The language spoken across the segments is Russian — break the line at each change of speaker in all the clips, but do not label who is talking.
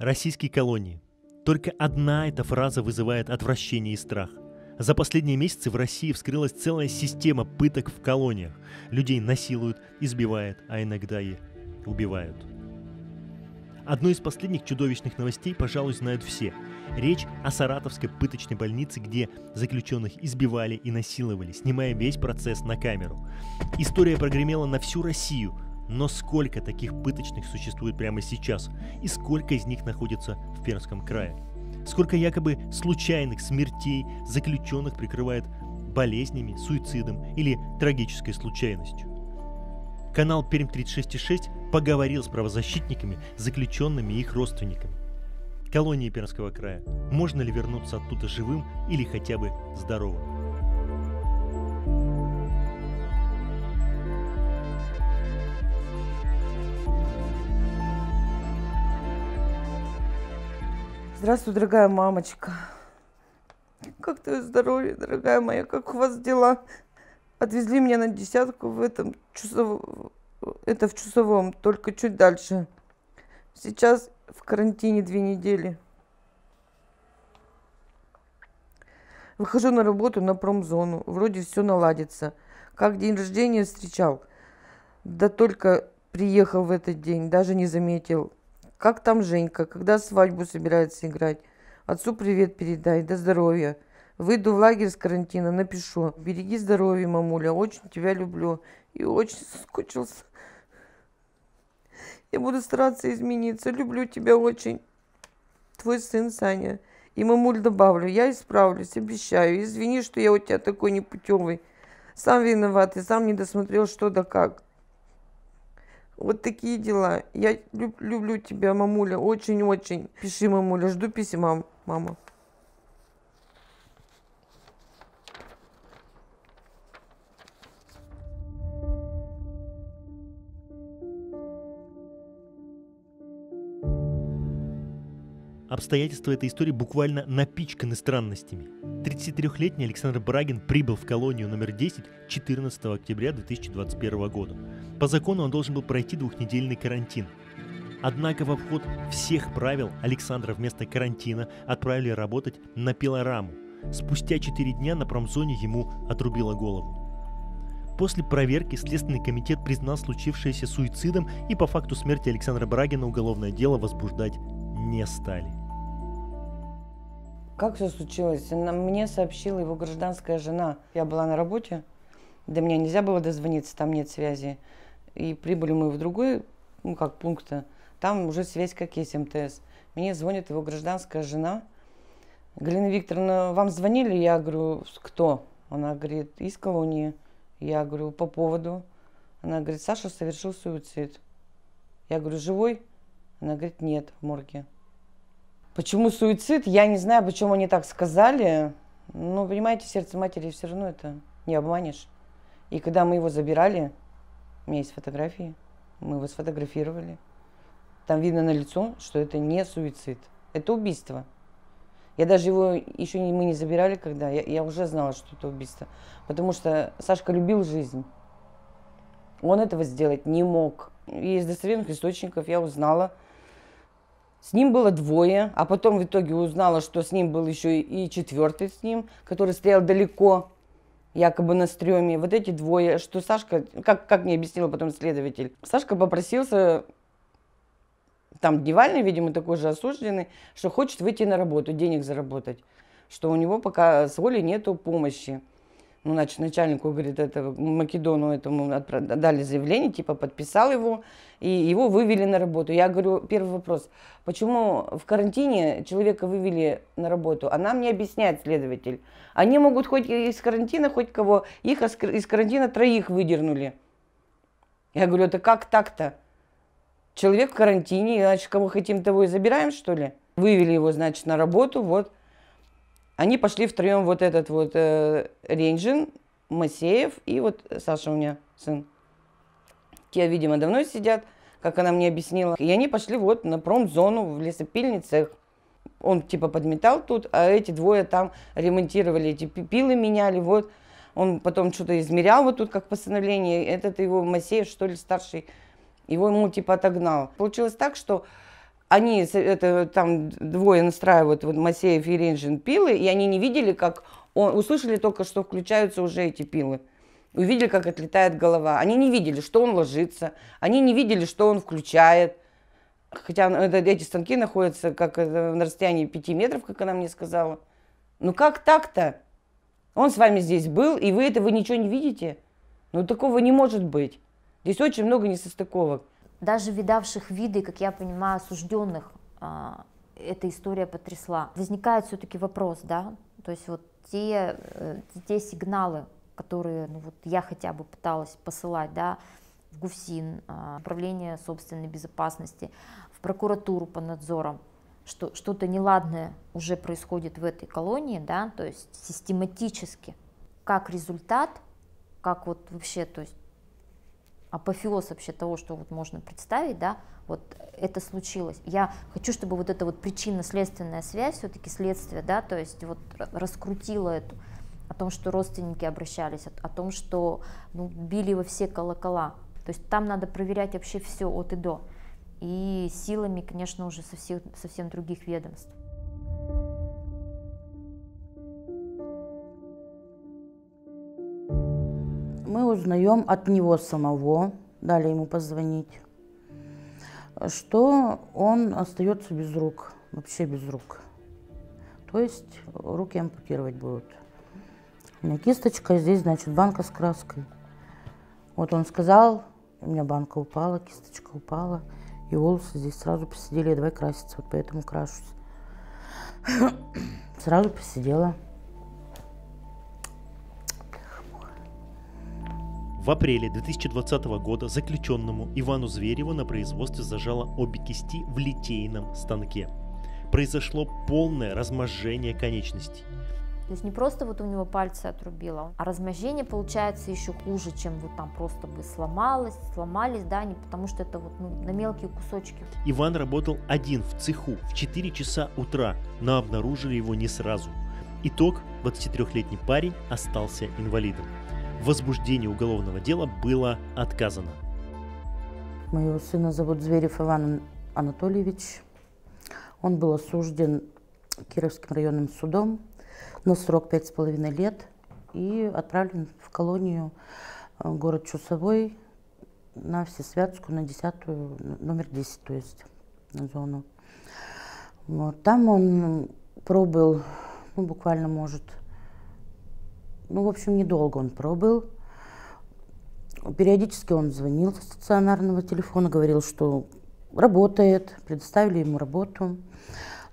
Российские колонии. Только одна эта фраза вызывает отвращение и страх. За последние месяцы в России вскрылась целая система пыток в колониях. Людей насилуют, избивают, а иногда и убивают. Одну из последних чудовищных новостей, пожалуй, знают все. Речь о Саратовской пыточной больнице, где заключенных избивали и насиловали, снимая весь процесс на камеру. История прогремела на всю Россию, но сколько таких пыточных существует прямо сейчас? И сколько из них находится в Пермском крае? Сколько якобы случайных смертей заключенных прикрывает болезнями, суицидом или трагической случайностью? Канал Перм 36.6 поговорил с правозащитниками, заключенными и их родственниками. Колонии Пермского края. Можно ли вернуться оттуда живым или хотя бы здоровым?
Здравствуй, дорогая мамочка. Как твое здоровье, дорогая моя? Как у вас дела? Отвезли меня на десятку в этом часовом, это в часовом, только чуть дальше. Сейчас в карантине две недели. Выхожу на работу на промзону. Вроде все наладится. Как день рождения встречал. Да только приехал в этот день, даже не заметил. Как там Женька? Когда свадьбу собирается играть? Отцу привет передай, до здоровья. Выйду в лагерь с карантина, напишу. Береги здоровье, мамуля, очень тебя люблю. И очень соскучился. Я буду стараться измениться. Люблю тебя очень. Твой сын Саня. И мамуль добавлю, я исправлюсь, обещаю. Извини, что я у тебя такой непутевый. Сам виноват и сам не досмотрел, что да как. Вот такие дела. Я люб, люблю тебя, мамуля, очень-очень. Пиши, мамуля, жду письма, мама.
Обстоятельства этой истории буквально напичканы странностями. 33-летний Александр Брагин прибыл в колонию номер 10 14 октября 2021 года. По закону он должен был пройти двухнедельный карантин. Однако в обход всех правил Александра вместо карантина отправили работать на пилораму. Спустя 4 дня на промзоне ему отрубило голову. После проверки Следственный комитет признал случившееся суицидом и по факту смерти Александра Брагина уголовное дело возбуждать не стали.
Как все случилось? Мне сообщила его гражданская жена. Я была на работе, до меня нельзя было дозвониться, там нет связи. И прибыли мы в другой, ну как пункт, там уже связь как есть МТС. Мне звонит его гражданская жена. Галина Викторовна, вам звонили? Я говорю, кто? Она говорит, из колонии. Я говорю, по поводу. Она говорит, Саша совершил суицид. Я говорю, живой? Она говорит, нет, в морге. Почему суицид? Я не знаю, почему они так сказали. Ну, понимаете, сердце матери все равно это не обманешь. И когда мы его забирали, у меня есть фотографии, мы его сфотографировали. Там видно на лицо, что это не суицид, это убийство. Я даже его еще не, мы не забирали, когда я, я уже знала, что это убийство. Потому что Сашка любил жизнь. Он этого сделать не мог. И из достоверных источников я узнала, с ним было двое, а потом в итоге узнала, что с ним был еще и четвертый с ним, который стоял далеко, якобы на стреме. Вот эти двое, что Сашка, как, как мне объяснила потом следователь, Сашка попросился, там дневальный, видимо, такой же осужденный, что хочет выйти на работу, денег заработать, что у него пока с Олей нету помощи ну, значит, начальнику, говорит, это Македону этому дали заявление, типа подписал его, и его вывели на работу. Я говорю, первый вопрос, почему в карантине человека вывели на работу? Она мне объясняет, следователь. Они могут хоть из карантина, хоть кого, их из карантина троих выдернули. Я говорю, это как так-то? Человек в карантине, значит, кого хотим, того и забираем, что ли? Вывели его, значит, на работу, вот. Они пошли втроем, вот этот вот э, Рейнджин, Масеев и вот Саша у меня сын. Те, видимо, давно сидят, как она мне объяснила. И они пошли вот на промзону в лесопильный цех. Он типа подметал тут, а эти двое там ремонтировали эти пилы, меняли, вот. Он потом что-то измерял вот тут, как постановление. Этот его Масеев, что ли, старший, его ему типа отогнал. Получилось так, что они, это, там двое настраивают, вот Масеев и Ренжин пилы, и они не видели, как он, услышали только, что включаются уже эти пилы. Увидели, как отлетает голова. Они не видели, что он ложится. Они не видели, что он включает. Хотя это, эти станки находятся как на расстоянии 5 метров, как она мне сказала. Ну как так-то? Он с вами здесь был, и вы этого ничего не видите? Ну такого не может быть. Здесь очень много несостыковок
даже видавших виды, как я понимаю, осужденных, а, эта история потрясла. Возникает все-таки вопрос, да, то есть вот те, э, те сигналы, которые ну, вот я хотя бы пыталась посылать, да, в ГУФСИН, а, Управление собственной безопасности, в прокуратуру по надзорам, что что-то неладное уже происходит в этой колонии, да, то есть систематически, как результат, как вот вообще, то есть апофеоз вообще того, что вот можно представить, да, вот это случилось. Я хочу, чтобы вот эта вот причинно-следственная связь, все-таки следствие, да, то есть вот раскрутила эту, о том, что родственники обращались, о, о том, что ну, били во все колокола. То есть там надо проверять вообще все от и до. И силами, конечно, уже со всех, совсем других ведомств.
Мы узнаем от него самого, дали ему позвонить, что он остается без рук, вообще без рук. То есть руки ампутировать будут. У меня кисточка, здесь, значит, банка с краской. Вот он сказал, у меня банка упала, кисточка упала, и волосы здесь сразу посидели, давай краситься, вот поэтому крашусь. Сразу посидела.
В апреле 2020 года заключенному Ивану Звереву на производстве зажало обе кисти в литейном станке. Произошло полное разможжение конечностей.
То есть не просто вот у него пальцы отрубило, а размножение получается еще хуже, чем вот там просто бы сломалось, сломались, да, не потому что это вот ну, на мелкие кусочки.
Иван работал один в цеху в 4 часа утра, но обнаружили его не сразу. Итог, 23-летний парень остался инвалидом возбуждении уголовного дела было отказано.
Моего сына зовут Зверев Иван Анатольевич. Он был осужден Кировским районным судом на срок пять с половиной лет и отправлен в колонию э, город Чусовой на Всесвятскую, на десятую, номер 10, то есть на зону. Вот. Там он пробыл, ну, буквально, может, ну, в общем, недолго он пробыл. Периодически он звонил со стационарного телефона, говорил, что работает, предоставили ему работу.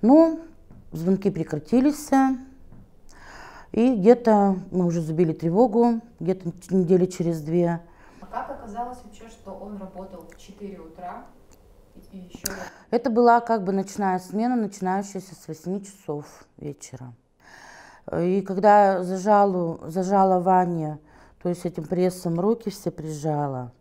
Но звонки прекратились, и где-то мы уже забили тревогу, где-то недели через две.
А как оказалось вообще, что он работал в 4 утра? И еще...
Это была как бы ночная смена, начинающаяся с 8 часов вечера. И когда зажала, зажала Ваня, то есть этим прессом руки все прижала,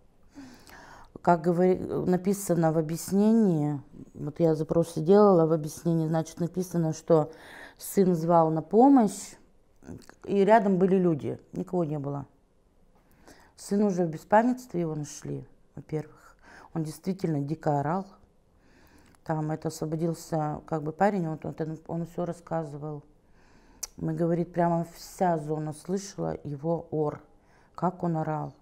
как говори, написано в объяснении, вот я запросы делала в объяснении, значит написано, что сын звал на помощь, и рядом были люди, никого не было. Сын уже в беспамятстве его нашли, во-первых. Он действительно дико орал. Там это освободился как бы парень, вот он, он все рассказывал. Мы, говорит, прямо вся зона слышала его ор, как он орал.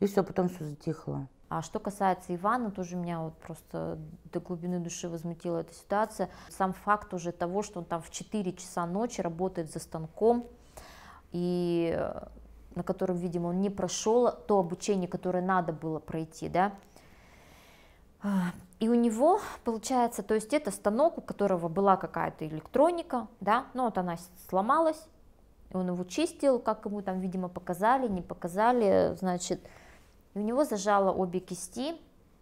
И все, потом все затихло.
А что касается Ивана, тоже меня вот просто до глубины души возмутила эта ситуация. Сам факт уже того, что он там в 4 часа ночи работает за станком, и э, на котором, видимо, он не прошел то обучение, которое надо было пройти, да, и у него, получается, то есть это станок, у которого была какая-то электроника, да, ну вот она сломалась, он его чистил, как ему там, видимо, показали, не показали, значит, и у него зажало обе кисти,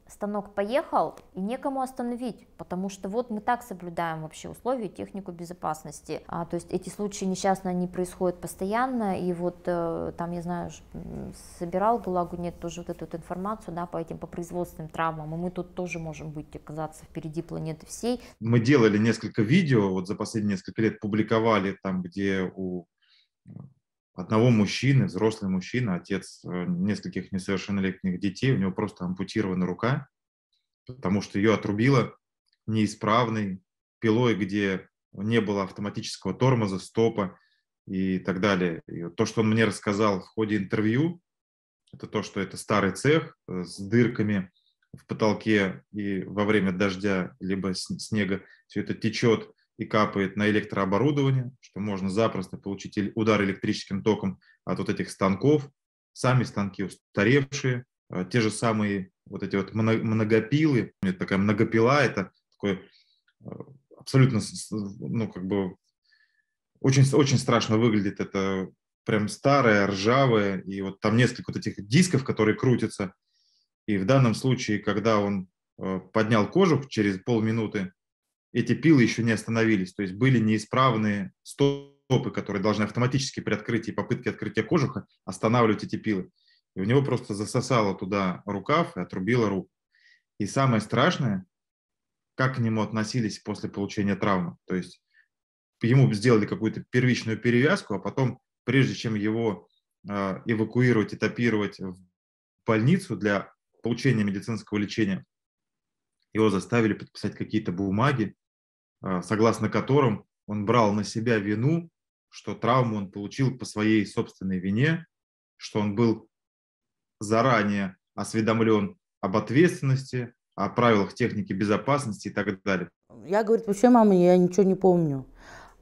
станок поехал, и некому остановить, потому что вот мы так соблюдаем вообще условия технику безопасности. А, то есть эти случаи несчастные, они происходят постоянно, и вот э, там, я знаю, собирал ГУЛАГу, нет, тоже вот эту вот информацию, да, по этим, по производственным травмам, и мы тут тоже можем быть, оказаться впереди планеты всей.
Мы делали несколько видео, вот за последние несколько лет публиковали там, где у одного мужчины, взрослый мужчина, отец э, нескольких несовершеннолетних детей, у него просто ампутирована рука, потому что ее отрубило неисправной, пилой, где не было автоматического тормоза, стопа и так далее. И то, что он мне рассказал в ходе интервью, это то, что это старый цех э, с дырками в потолке и во время дождя либо снега все это течет и капает на электрооборудование, что можно запросто получить удар электрическим током от вот этих станков. Сами станки устаревшие, э, те же самые вот эти вот многопилы, это такая многопила, это такой э, абсолютно, ну, как бы, очень, очень страшно выглядит. Это прям старое, ржавое, и вот там несколько вот этих дисков, которые крутятся. И в данном случае, когда он э, поднял кожух через полминуты, эти пилы еще не остановились, то есть были неисправные стопы, которые должны автоматически при открытии попытки открытия кожуха останавливать эти пилы. И у него просто засосало туда рукав и отрубило руку. И самое страшное, как к нему относились после получения травмы. То есть ему сделали какую-то первичную перевязку, а потом, прежде чем его э, эвакуировать, этапировать в больницу для получения медицинского лечения, его заставили подписать какие-то бумаги, э, согласно которым он брал на себя вину, что травму он получил по своей собственной вине, что он был заранее осведомлен об ответственности, о правилах техники безопасности и так далее.
Я, говорит, вообще, мама, я ничего не помню.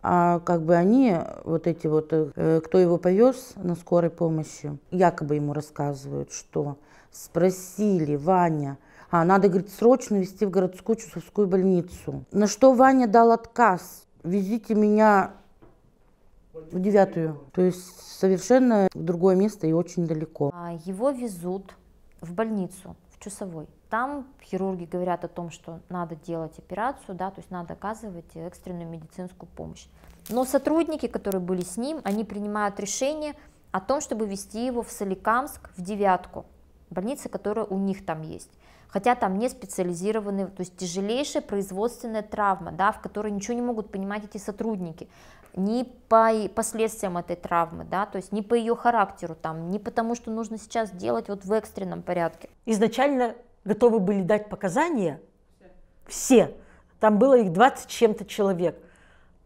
А как бы они, вот эти вот, э, кто его повез на скорой помощи, якобы ему рассказывают, что спросили Ваня, а надо, говорит, срочно везти в городскую чусовскую больницу. На что Ваня дал отказ. Везите меня в девятую. То есть совершенно в другое место и очень далеко.
А его везут в больницу, в Чусовой. Там хирурги говорят о том, что надо делать операцию, да, то есть надо оказывать экстренную медицинскую помощь. Но сотрудники, которые были с ним, они принимают решение о том, чтобы вести его в Соликамск, в девятку, больница, которая у них там есть. Хотя там не специализированные, то есть тяжелейшая производственная травма, да, в которой ничего не могут понимать эти сотрудники, ни по последствиям этой травмы, да, то есть ни по ее характеру, там, ни потому, что нужно сейчас делать вот в экстренном порядке.
Изначально готовы были дать показания все. Там было их 20 чем-то человек.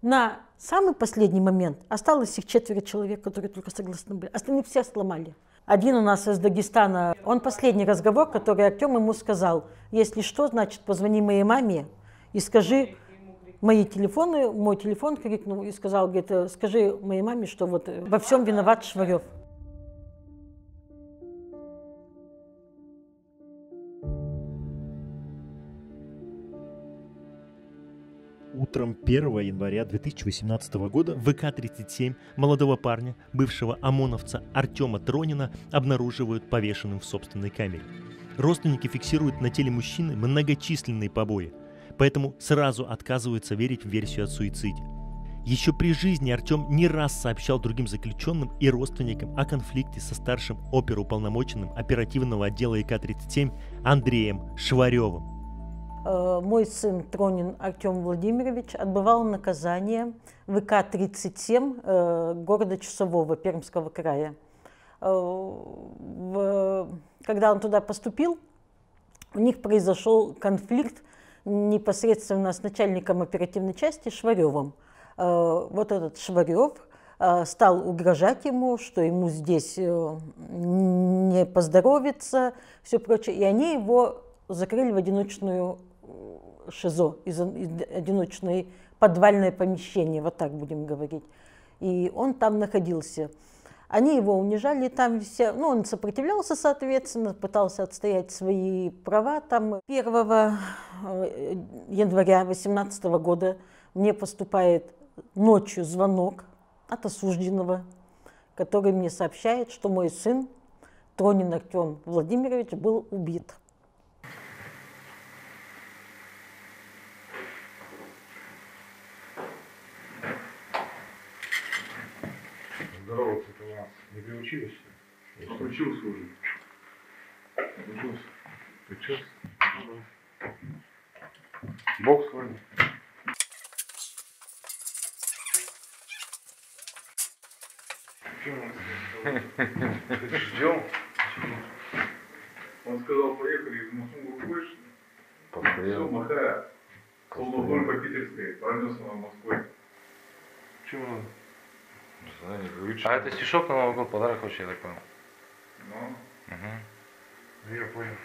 На самый последний момент осталось их четверо человек, которые только согласны были. Остальные все сломали. Один у нас из Дагестана, он последний разговор, который Артем ему сказал, если что, значит, позвони моей маме и скажи, мои телефоны, мой телефон крикнул и сказал, говорит, скажи моей маме, что вот во всем виноват Шварев.
Утром 1 января 2018 года в ВК-37 молодого парня, бывшего ОМОНовца Артема Тронина, обнаруживают повешенным в собственной камере. Родственники фиксируют на теле мужчины многочисленные побои, поэтому сразу отказываются верить в версию о суициде. Еще при жизни Артем не раз сообщал другим заключенным и родственникам о конфликте со старшим оперуполномоченным оперативного отдела ИК-37 Андреем Шваревым.
Э, мой сын Тронин Артем Владимирович отбывал наказание в ИК-37 э, города Чусового Пермского края. Э, когда он туда поступил, у них произошел конфликт непосредственно с начальником оперативной части Шваревым. Вот этот Шварев стал угрожать ему, что ему здесь не поздоровится, все прочее. И они его закрыли в одиночную ШИЗО, из, одиночное подвальное помещение, вот так будем говорить. И он там находился. Они его унижали там все, ну, он сопротивлялся, соответственно, пытался отстоять свои права. Там 1 э, января 2018 года мне поступает ночью звонок от осужденного, который мне сообщает, что мой сын Тронин Артем Владимирович был убит.
Здороваться-то у нас не приучились? Приучился уже. Приучился. Приучился. Бог с вами. Ждем. Он сказал, поехали из Мусунгу больше. Все, махая. Словно вдоль по Питерской, пронесся над Москвой. Чего надо?
Не знаю, не говорит, А это стишок на Новый год, подарок вообще, я так понял.
Ну,
Угу.
я понял.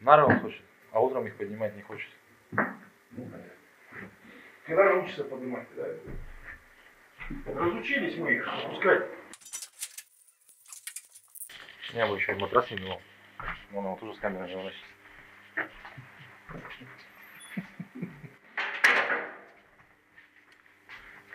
Нары он хочет, а утром их поднимать не хочет.
Когда научишься поднимать, да? Разучились мы их опускать.
Я бы еще матрас не думал. Вон он тоже с камерой выносится.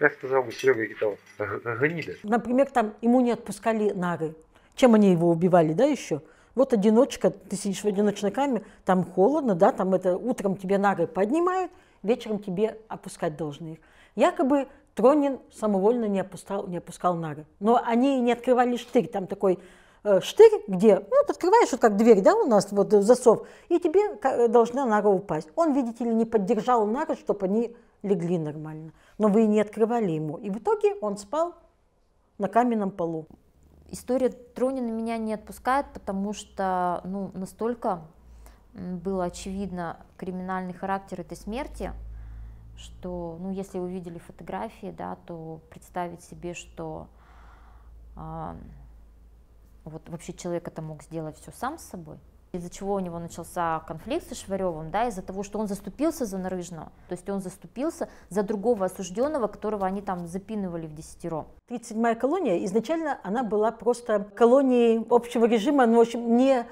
Как сказал бы Серега Китов, гнида.
Например, там ему не отпускали нары. Чем они его убивали, да, еще? Вот одиночка, ты сидишь в одиночной камере, там холодно, да, там это утром тебе нары поднимают, вечером тебе опускать должны их. Якобы Тронин самовольно не опускал, не опускал нары. Но они не открывали штырь, там такой э, штырь, где, ну, ты открываешь, вот как дверь, да, у нас вот засов, и тебе должна нара упасть. Он, видите ли, не поддержал нары, чтобы они легли нормально. Но вы не открывали ему. И в итоге он спал на каменном полу.
История Тронина меня не отпускает, потому что ну, настолько было очевидно криминальный характер этой смерти, что, ну, если вы видели фотографии, да, то представить себе, что а, вот вообще человек это мог сделать все сам с собой, из-за чего у него начался конфликт со Шваревым, да, из-за того, что он заступился за Нарыжного, то есть он заступился за другого осужденного, которого они там запинывали в десятером.
37-я колония, изначально она была просто колонией общего режима, но, в общем, не,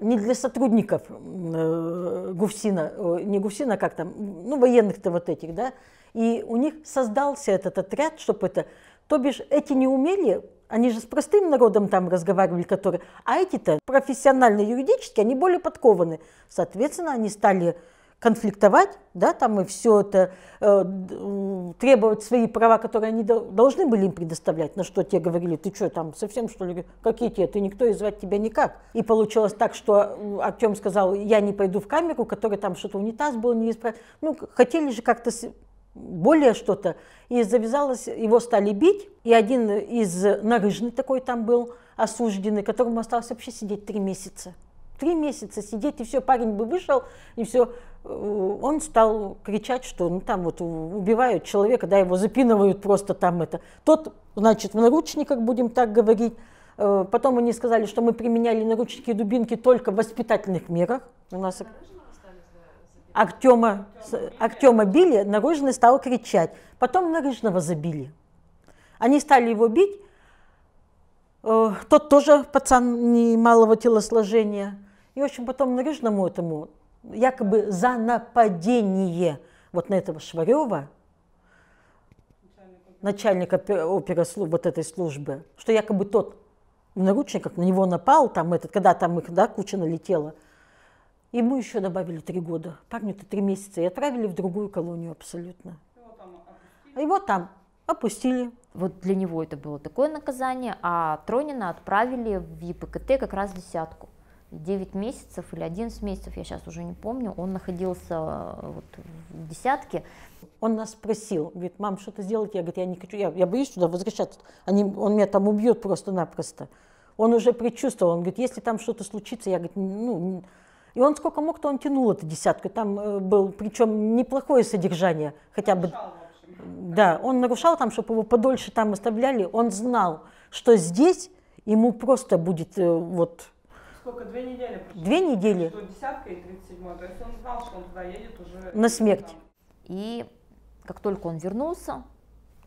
не для сотрудников э, ГУФСИНа, э, не ГУФСИНа, а как там, ну, военных-то вот этих, да, и у них создался этот отряд, чтобы это, то бишь, эти не умели, они же с простым народом там разговаривали, которые, а эти-то профессионально юридически, они более подкованы. Соответственно, они стали конфликтовать, да, там и все это, э, требовать свои права, которые они дол- должны были им предоставлять, на что те говорили, ты что, там совсем что ли, какие те, ты никто и звать тебя никак. И получилось так, что м, Артем сказал, я не пойду в камеру, который там что-то унитаз был неисправ... Ну, к- хотели же как-то более что-то. И завязалось, его стали бить, и один из нарыжный такой там был, осужденный, которому осталось вообще сидеть три месяца. Три месяца сидеть, и все, парень бы вышел, и все. Он стал кричать, что ну, там вот убивают человека, да, его запинывают просто там это. Тот, значит, в наручниках, будем так говорить. Э, Потом они сказали, что мы применяли наручники и дубинки только в воспитательных мерах. У нас Артема, Артема били, Наружный стал кричать. Потом Наружного забили. Они стали его бить. Э, Тот тоже пацан немалого телосложения. И, в общем, потом Наружному этому якобы за нападение вот на этого Шварева, начальника опера вот этой службы, что якобы тот в наручниках на него напал, там этот, когда там их, да, куча налетела, Ему еще добавили три года. Парню-то три месяца. И отправили в другую колонию абсолютно. Его там опустили.
Вот для него это было такое наказание, а Тронина отправили в ЕПКТ как раз десятку. 9 месяцев или 11 месяцев, я сейчас уже не помню, он находился э, вот в десятке.
Он нас спросил, говорит, мам, что-то сделать? Я говорю, я не хочу, я, я боюсь туда возвращаться. Они, он меня там убьет просто-напросто. Он уже предчувствовал, он говорит, если там что-то случится, я говорю, ну, и он сколько мог, то он тянул эту десятку. Там э, был, причем неплохое содержание, хотя бы. Да, он нарушал там, чтобы его подольше там оставляли. Он знал, что здесь ему просто будет э, вот
Сколько, две недели прошло?
две недели
Что десятка и 37 То есть он знал, что он туда едет уже...
на смерть.
И как только он вернулся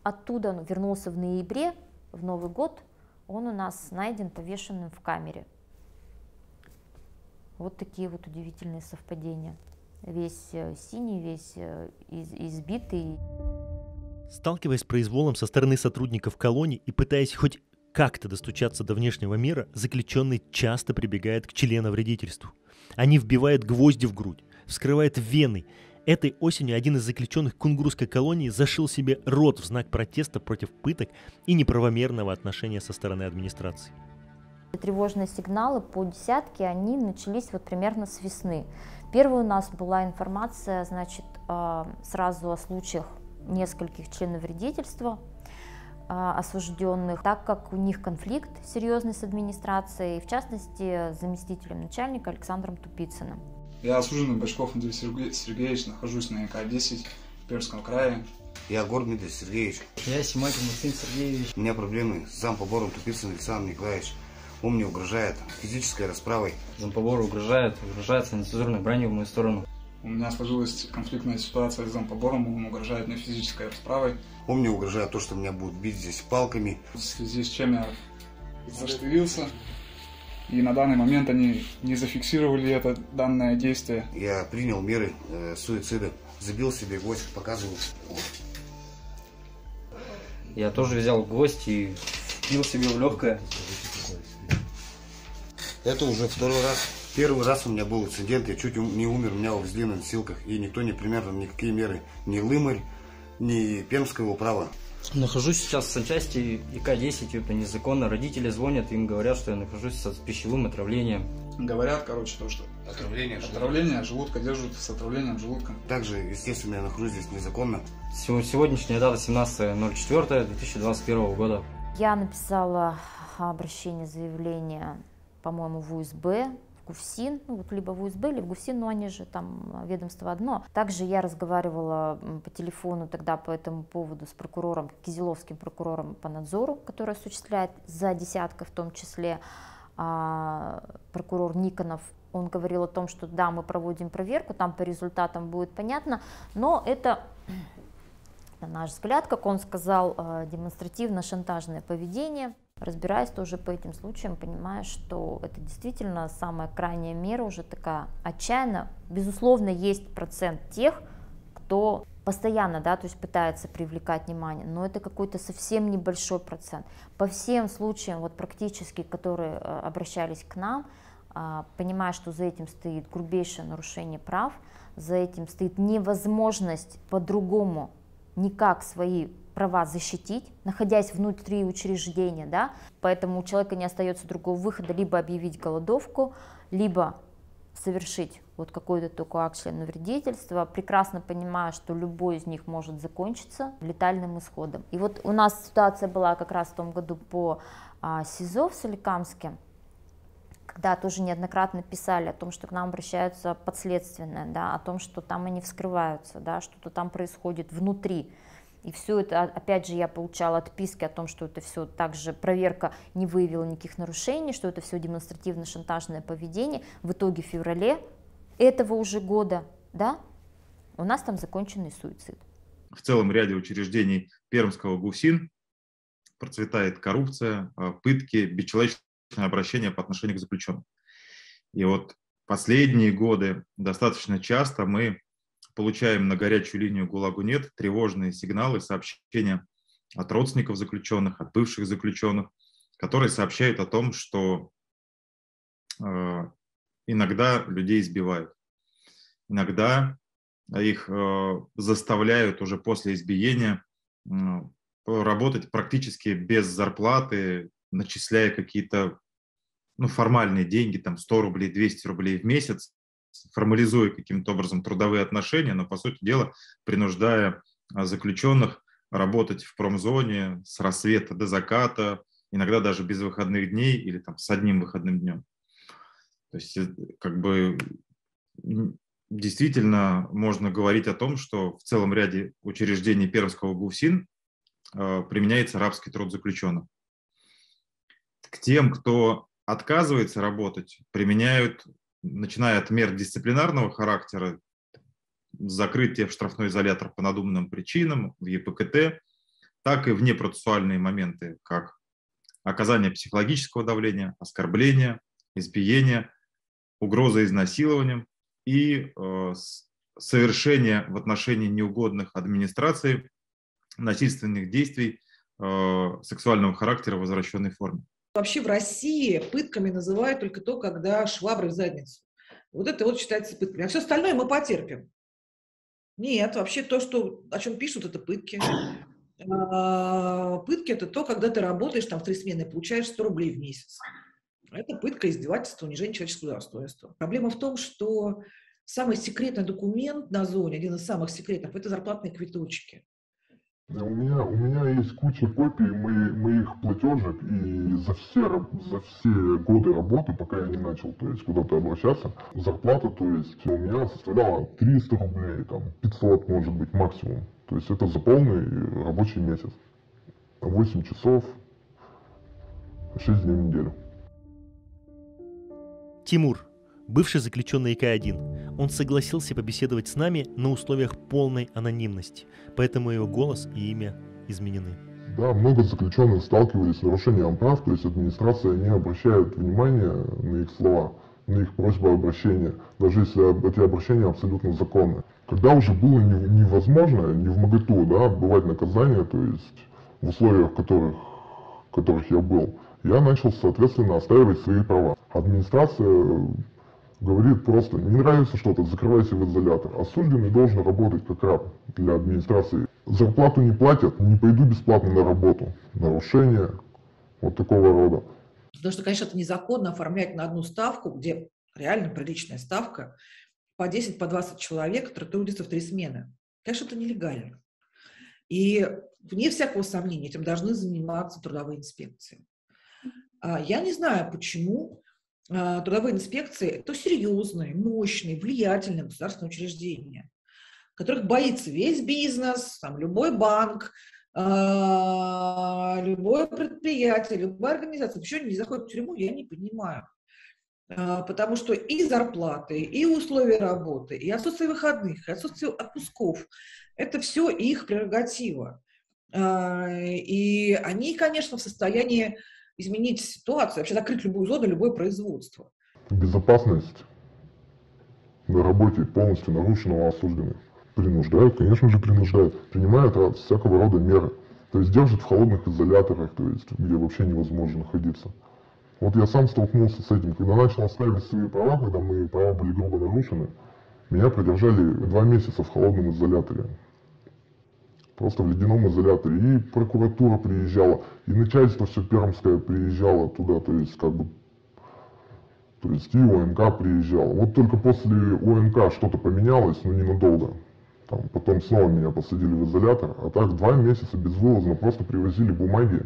оттуда, он вернулся в ноябре, в Новый год, он у нас найден повешенным в камере. Вот такие вот удивительные совпадения. Весь э, синий, весь э, из- избитый.
Сталкиваясь с произволом со стороны сотрудников колоний и пытаясь хоть как-то достучаться до внешнего мира, заключенный часто прибегает к членовредительству. Они вбивают гвозди в грудь, вскрывают вены. Этой осенью один из заключенных кунгурской колонии зашил себе рот в знак протеста против пыток и неправомерного отношения со стороны администрации.
Тревожные сигналы по десятке, они начались вот примерно с весны. Первая у нас была информация, значит, э, сразу о случаях нескольких членов вредительства осужденных, так как у них конфликт серьезный с администрацией, в частности, с заместителем начальника Александром Тупицыным.
Я осужденный Башков Андрей Сергеевич, нахожусь на ИК-10 в Пермском крае.
Я Гор Дмитрий Сергеевич.
Я Симакин Максим Сергеевич.
У меня проблемы с зампобором Тупицын Александр Николаевич. Он мне угрожает физической расправой.
Зампобор угрожает, угрожает нецензурной бранью в мою сторону.
У меня сложилась конфликтная ситуация с зампобором, он угрожает мне физической расправой.
Он мне угрожает то, что меня будут бить здесь палками.
В связи с чем я заштырился. И на данный момент они не зафиксировали это данное действие.
Я принял меры э, суицида. Забил себе гвоздь, показывал.
Я тоже взял гвоздь и пил себе в легкое.
Это уже второй раз. Первый раз у меня был инцидент, я чуть не умер, меня увезли на носилках, и никто не примерно никакие меры, ни Лымарь, ни Пермского управа.
Нахожусь сейчас в санчасти ИК-10, это незаконно. Родители звонят, им говорят, что я нахожусь с пищевым отравлением.
Говорят, короче, то, что
отравление,
отравление желудка держат с отравлением желудка.
Также, естественно, я нахожусь здесь незаконно.
Сегодняшняя дата 17.04.2021 года.
Я написала обращение, заявление, по-моему, в УСБ ГУФСИН, ну вот либо в УСБ, либо в ГУФСИН, но они же там ведомство одно. Также я разговаривала по телефону тогда по этому поводу с прокурором, Кизеловским прокурором по надзору, который осуществляет за десяткой в том числе а, прокурор Никонов, он говорил о том, что да, мы проводим проверку, там по результатам будет понятно, но это, на наш взгляд, как он сказал, а, демонстративно-шантажное поведение – Разбираясь тоже по этим случаям, понимаю, что это действительно самая крайняя мера, уже такая отчаянно. Безусловно, есть процент тех, кто постоянно, да, то есть пытается привлекать внимание, но это какой-то совсем небольшой процент. По всем случаям, вот практически, которые э, обращались к нам, а, понимая, что за этим стоит грубейшее нарушение прав, за этим стоит невозможность по-другому никак свои права защитить, находясь внутри учреждения, да, поэтому у человека не остается другого выхода, либо объявить голодовку, либо совершить вот какой-то такой акт членовредительства, прекрасно понимая, что любой из них может закончиться летальным исходом. И вот у нас ситуация была как раз в том году по а, СИЗО в Соликамске, когда тоже неоднократно писали о том, что к нам обращаются подследственные, да, о том, что там они вскрываются, да, что-то там происходит внутри и все это, опять же, я получала отписки о том, что это все также проверка не выявила никаких нарушений, что это все демонстративно-шантажное поведение. В итоге в феврале этого уже года, да, у нас там законченный суицид.
В целом ряде учреждений Пермского ГУСИН процветает коррупция, а, пытки, бесчеловечное обращение по отношению к заключенным. И вот последние годы достаточно часто мы получаем на горячую линию ГУЛАГу нет тревожные сигналы, сообщения от родственников заключенных, от бывших заключенных, которые сообщают о том, что э, иногда людей избивают, иногда их э, заставляют уже после избиения работать практически без зарплаты, начисляя какие-то ну, формальные деньги, там 100 рублей, 200 рублей в месяц, формализуя каким-то образом трудовые отношения, но, по сути дела, принуждая а, заключенных работать в промзоне с рассвета до заката, иногда даже без выходных дней или там с одним выходным днем. То есть э, как бы действительно можно говорить о том, что в целом ряде учреждений Пермского ГУФСИН э, применяется рабский труд заключенных. К тем, кто отказывается работать, применяют начиная от мер дисциплинарного характера, закрытие в штрафной изолятор по надуманным причинам, в ЕПКТ, так и в непроцессуальные моменты, как оказание психологического давления, оскорбления, избиения, угроза изнасилованием и э, совершение в отношении неугодных администрации насильственных действий э, сексуального характера в возвращенной форме.
Вообще в России пытками называют только то, когда швабры в задницу. Вот это вот считается пытками. А все остальное мы потерпим. Нет, вообще то, что, о чем пишут, это пытки. А, пытки – это то, когда ты работаешь там в три смены и получаешь 100 рублей в месяц. Это пытка, издевательство, унижение человеческого достоинства. Проблема в том, что самый секретный документ на зоне, один из самых секретных, это зарплатные квиточки.
У меня, у меня есть куча копий мои, моих платежек, и за все, за все годы работы, пока я не начал, то есть куда-то обращаться, зарплата, то есть у меня составляла 300 рублей, там, 500, может быть, максимум. То есть это за полный рабочий месяц. 8 часов, 6 дней в неделю.
Тимур, бывший заключенный ИК-1. Он согласился побеседовать с нами на условиях полной анонимности, поэтому его голос и имя изменены.
Да, много заключенных сталкивались с нарушением прав, то есть администрация не обращает внимания на их слова, на их просьбы обращения, даже если эти обращения абсолютно законны. Когда уже было невозможно, не в МГТУ, да, бывать наказание, то есть в условиях, которых, в которых я был, я начал, соответственно, отстаивать свои права. Администрация говорит просто, не нравится что-то, закрывайся в изолятор. Осужденный должен работать как раб для администрации. Зарплату не платят, не пойду бесплатно на работу. Нарушение вот такого рода.
Потому что, конечно, это незаконно оформлять на одну ставку, где реально приличная ставка, по 10, по 20 человек, которые трудятся в три смены. Конечно, это нелегально. И вне всякого сомнения этим должны заниматься трудовые инспекции. А я не знаю, почему а, трудовые инспекции – это серьезные, мощные, влиятельные государственные учреждения, которых боится весь бизнес, там, любой банк, а, любое предприятие, любая организация. Почему они не заходят в тюрьму, я не понимаю. Потому что и зарплаты, и условия работы, и отсутствие выходных, и отсутствие отпусков – это все их прерогатива. И они, конечно, в состоянии изменить ситуацию, вообще закрыть любую зону, любое производство.
Безопасность на работе полностью нарушена у осужденных. Принуждают, конечно же, принуждают. Принимают всякого рода меры. То есть держат в холодных изоляторах, то есть где вообще невозможно находиться. Вот я сам столкнулся с этим, когда начал оставить свои права, когда мои права были грубо нарушены, меня продержали два месяца в холодном изоляторе просто в ледяном изоляторе. И прокуратура приезжала, и начальство все пермское приезжало туда, то есть как бы, то есть и ОНК приезжал. Вот только после ОНК что-то поменялось, но ненадолго. Там, потом снова меня посадили в изолятор, а так два месяца безвылазно просто привозили бумаги.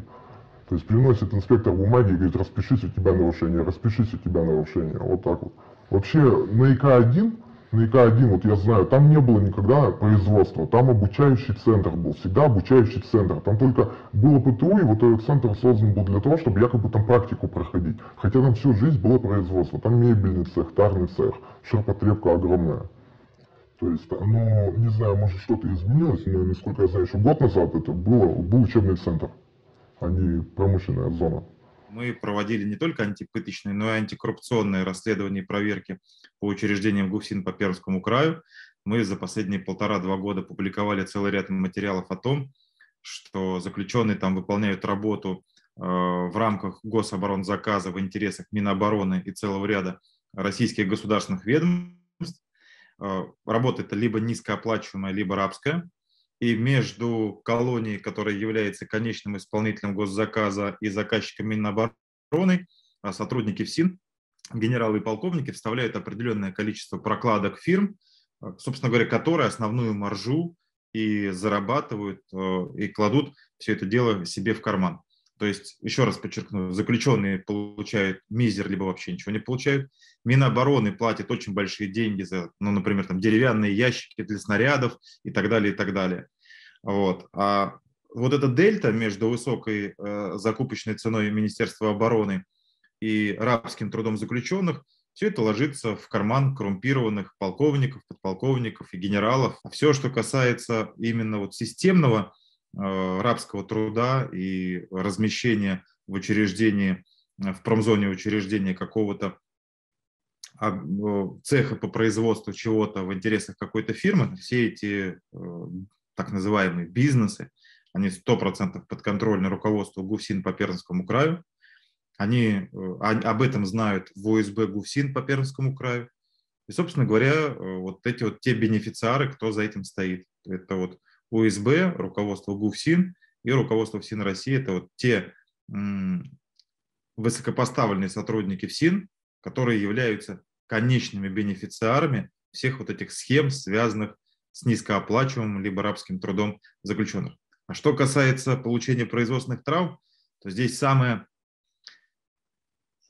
То есть приносит инспектор бумаги и говорит, распишись, у тебя нарушение, распишись, у тебя нарушение. Вот так вот. Вообще на ИК-1 на ИК-1, вот я знаю, там не было никогда производства, там обучающий центр был, всегда обучающий центр. Там только было ПТУ, и вот этот центр создан был для того, чтобы якобы там практику проходить. Хотя там всю жизнь было производство, там мебельный цех, тарный цех, ширпотребка огромная. То есть, ну, не знаю, может что-то изменилось, но насколько я знаю, еще год назад это было, был учебный центр, а не промышленная зона
мы проводили не только антипыточные, но и антикоррупционные расследования и проверки по учреждениям ГУФСИН по Пермскому краю. Мы за последние полтора-два года публиковали целый ряд материалов о том, что заключенные там выполняют работу э, в рамках гособоронзаказа в интересах Минобороны и целого ряда российских государственных ведомств. Э, работа это либо низкооплачиваемая, либо рабская и между колонией, которая является конечным исполнителем госзаказа, и заказчиком Минобороны, а сотрудники ФСИН, генералы и полковники, вставляют определенное количество прокладок фирм, а, собственно говоря, которые основную маржу и зарабатывают, э, и кладут все это дело себе в карман. То есть, еще раз подчеркну, заключенные получают мизер, либо вообще ничего не получают. Минобороны платит очень большие деньги за, ну, например, там, деревянные ящики для снарядов и так далее, и так далее. Вот. А вот эта дельта между высокой э, закупочной ценой Министерства обороны и рабским трудом заключенных, все это ложится в карман коррумпированных полковников, подполковников и генералов. Все, что касается именно вот системного рабского труда и размещения в учреждении, э, в промзоне учреждения какого-то а, цеха по производству чего-то в интересах какой-то фирмы, все эти э, так называемые бизнесы, они 100% подконтрольны руководству ГУФСИН по Пермскому краю, они об этом знают в ОСБ ГУФСИН по Пермскому краю. И, собственно говоря, вот эти вот те бенефициары, кто за этим стоит. Это вот УСБ, руководство ГУФСИН и руководство ФСИН России. Это вот те высокопоставленные сотрудники ФСИН, которые являются конечными бенефициарами всех вот этих схем, связанных с низкооплачиваемым либо рабским трудом заключенных. А что касается получения производственных травм, то здесь самое,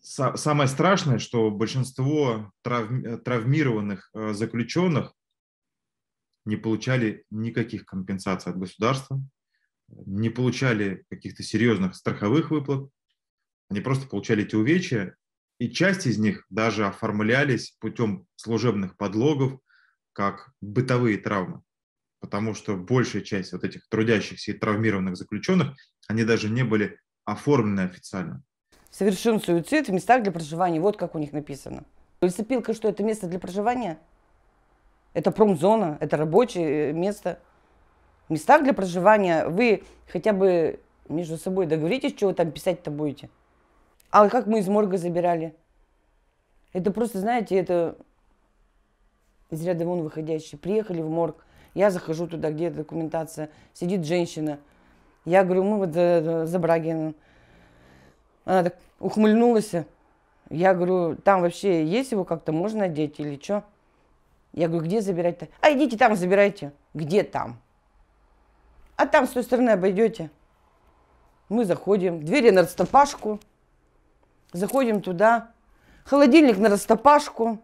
самое страшное, что большинство травмированных э, заключенных не получали никаких компенсаций от государства, не получали каких-то серьезных страховых выплат, они просто получали эти увечья, и часть из них даже оформлялись путем служебных подлогов как бытовые травмы, потому что большая часть вот этих трудящихся и травмированных заключенных, они даже не были оформлены официально.
Совершен суицид в местах для проживания. Вот как у них написано. Лесопилка, что это место для проживания? Это промзона, это рабочее место. В местах для проживания вы хотя бы между собой договоритесь, что вы там писать-то будете. А как мы из морга забирали? Это просто, знаете, это из ряда вон выходящие. Приехали в морг, я захожу туда, где документация, сидит женщина. Я говорю, мы вот за, Брагиным. Она так ухмыльнулась. Я говорю, там вообще есть его как-то можно одеть или что? Я говорю, где забирать-то? А идите там забирайте. Где там? А там с той стороны обойдете. Мы заходим, двери на растопашку. Заходим туда. Холодильник на растопашку.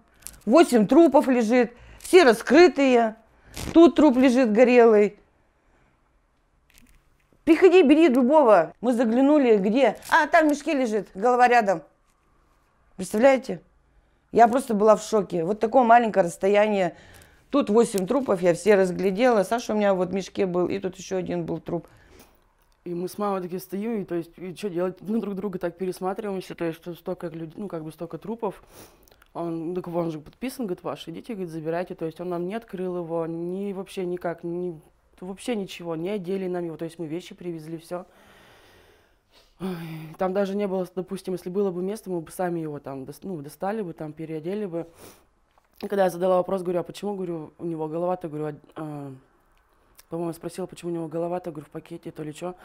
Восемь трупов лежит. Все раскрытые. Тут труп лежит горелый. Приходи, бери любого. Мы заглянули, где? А, там в мешке лежит, голова рядом. Представляете? Я просто была в шоке. Вот такое маленькое расстояние. Тут 8 трупов, я все разглядела. Саша у меня вот в мешке был, и тут еще один был труп.
И мы с мамой такие стоим, и то есть, и что делать? Мы друг друга так пересматриваемся, то есть, что столько людей, ну, как бы столько трупов. Он, так он же подписан, говорит, ваш, идите, говорит, забирайте. То есть он нам не открыл его, ни вообще никак, ни, вообще ничего, не одели нам его. То есть мы вещи привезли, все. Там даже не было, допустим, если было бы место, мы бы сами его там ну, достали бы, там переодели бы. И когда я задала вопрос, говорю, а почему, говорю, у него голова-то, говорю, а, по-моему, спросила, почему у него голова-то, говорю, в пакете, то ли что.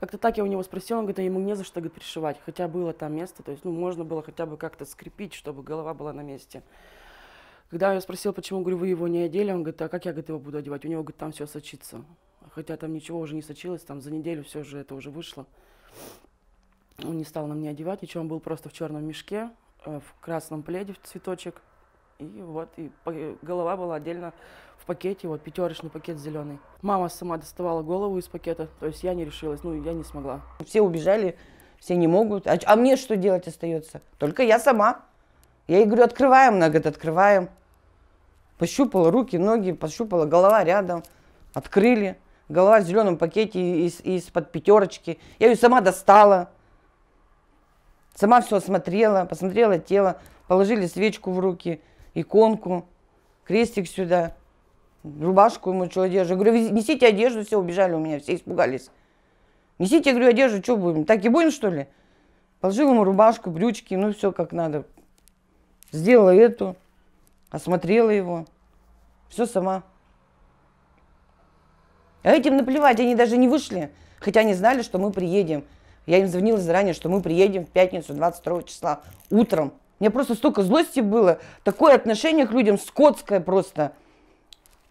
Как-то так я у него спросила, он говорит, а ему не за что, говорит, пришивать. Хотя было там место, то есть, ну, можно было хотя бы как-то скрепить, чтобы голова была на месте. Когда я спросила, почему, говорю, вы его не одели, он говорит, а как я, говорит, его буду одевать? У него, говорит, там все сочится. Хотя там ничего уже не сочилось, там за неделю все же это уже вышло. Он не стал на мне одевать, ничего, он был просто в черном мешке, э, в красном пледе, в цветочек. И вот, и голова была отдельно в пакете, вот пятерочный пакет зеленый. Мама сама доставала голову из пакета, то есть я не решилась, ну я не смогла.
Все убежали, все не могут. А, а мне что делать остается? Только я сама. Я ей говорю, открываем, она говорит, открываем. Пощупала руки, ноги, пощупала, голова рядом. Открыли. Голова в зеленом пакете из, из-под пятерочки. Я ее сама достала. Сама все осмотрела, посмотрела тело, положили свечку в руки, иконку, крестик сюда рубашку ему, что одежду. Я говорю, несите одежду, все, убежали у меня, все испугались. Несите, говорю, одежду, что будем, так и будем, что ли? Положил ему рубашку, брючки, ну все как надо. Сделала эту, осмотрела его. Все сама. А этим наплевать, они даже не вышли. Хотя они знали, что мы приедем. Я им звонила заранее, что мы приедем в пятницу 22 числа утром. У меня просто столько злости было. Такое отношение к людям скотское просто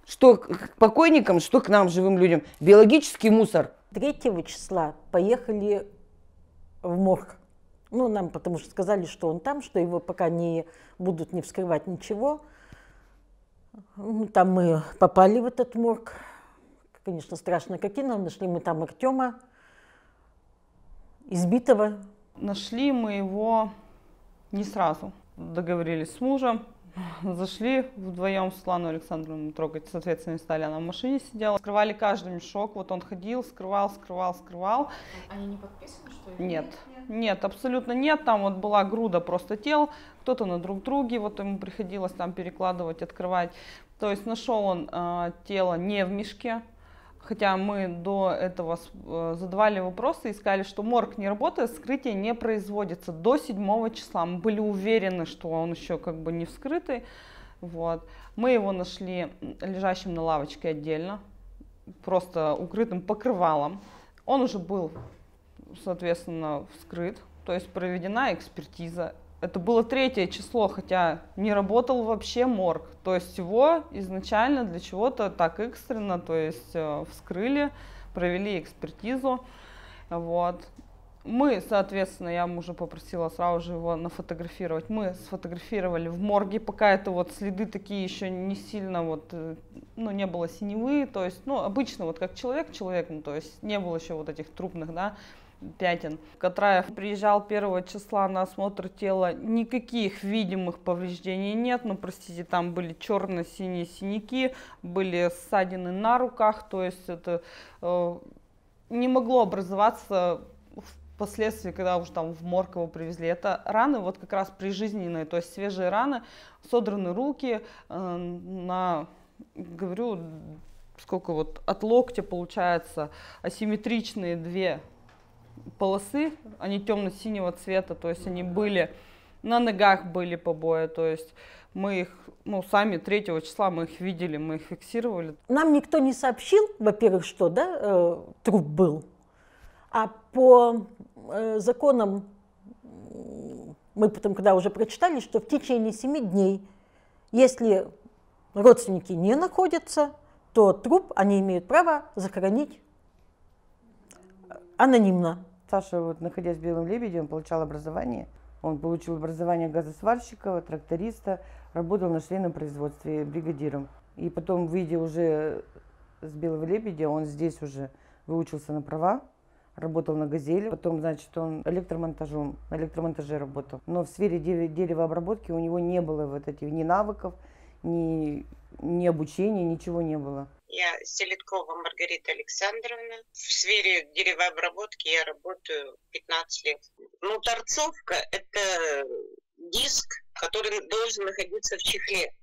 что к покойникам, что к нам, живым людям. Биологический мусор.
3 числа поехали в морг. Ну, нам потому что сказали, что он там, что его пока не будут не вскрывать ничего. Ну, там мы попали в этот морг. Конечно, страшно какие нам нашли мы там Артема, избитого.
Нашли мы его не сразу. Договорились с мужем, Зашли вдвоем с Светланой Александровной трогать, соответственно, стали, она в машине сидела. Скрывали каждый мешок, вот он ходил, скрывал, скрывал, скрывал.
Они не подписаны, что ли?
Нет, нет, нет, абсолютно нет. Там вот была груда просто тел, кто-то на друг друге, вот ему приходилось там перекладывать, открывать. То есть нашел он э, тело не в мешке, хотя мы до этого э, задавали вопросы и сказали, что морг не работает, вскрытие не производится до 7 числа. Мы были уверены, что он еще как бы не вскрытый. Вот. Мы его нашли лежащим на лавочке отдельно, просто укрытым покрывалом. Он уже был, соответственно, вскрыт, то есть проведена экспертиза. Это было третье число, хотя не работал вообще морг. То есть его изначально для чего-то так экстренно, то есть э, вскрыли, провели экспертизу, вот. Мы, соответственно, я мужа попросила сразу же его нафотографировать. Мы сфотографировали в морге, пока это вот следы такие еще не сильно вот, э, ну, не было синевы, то есть, ну, обычно вот как человек человек, ну, то есть не было еще вот этих трупных, да, пятен. Катраев приезжал 1 числа на осмотр тела, никаких видимых повреждений нет, ну, простите, там были черно-синие синяки, были ссадины на руках, то есть это э, не могло образоваться впоследствии, когда уже там в морг его привезли. Это раны вот как раз прижизненные, то есть свежие раны, содраны руки э, на, говорю, сколько вот от локтя получается асимметричные две полосы, они темно-синего цвета, то есть они были, на ногах были побои, то есть мы их, ну, сами 3 числа мы их видели, мы их фиксировали.
Нам никто не сообщил, во-первых, что, да, э, труп был, а по э, законам мы потом, когда уже прочитали, что в течение семи дней, если родственники не находятся, то труп они имеют право захоронить анонимно.
Саша, вот, находясь в Белом Лебеде, он получал образование. Он получил образование газосварщика, тракториста, работал на швейном производстве бригадиром. И потом, выйдя уже с Белого Лебедя, он здесь уже выучился на права, работал на «Газели». Потом, значит, он электромонтажом, на электромонтаже работал. Но в сфере деревообработки у него не было вот этих ни навыков, ни, ни обучения, ничего не было.
Я Селиткова Маргарита Александровна. В сфере деревообработки я работаю 15 лет. Ну, торцовка – это диск, который должен находиться в чехле.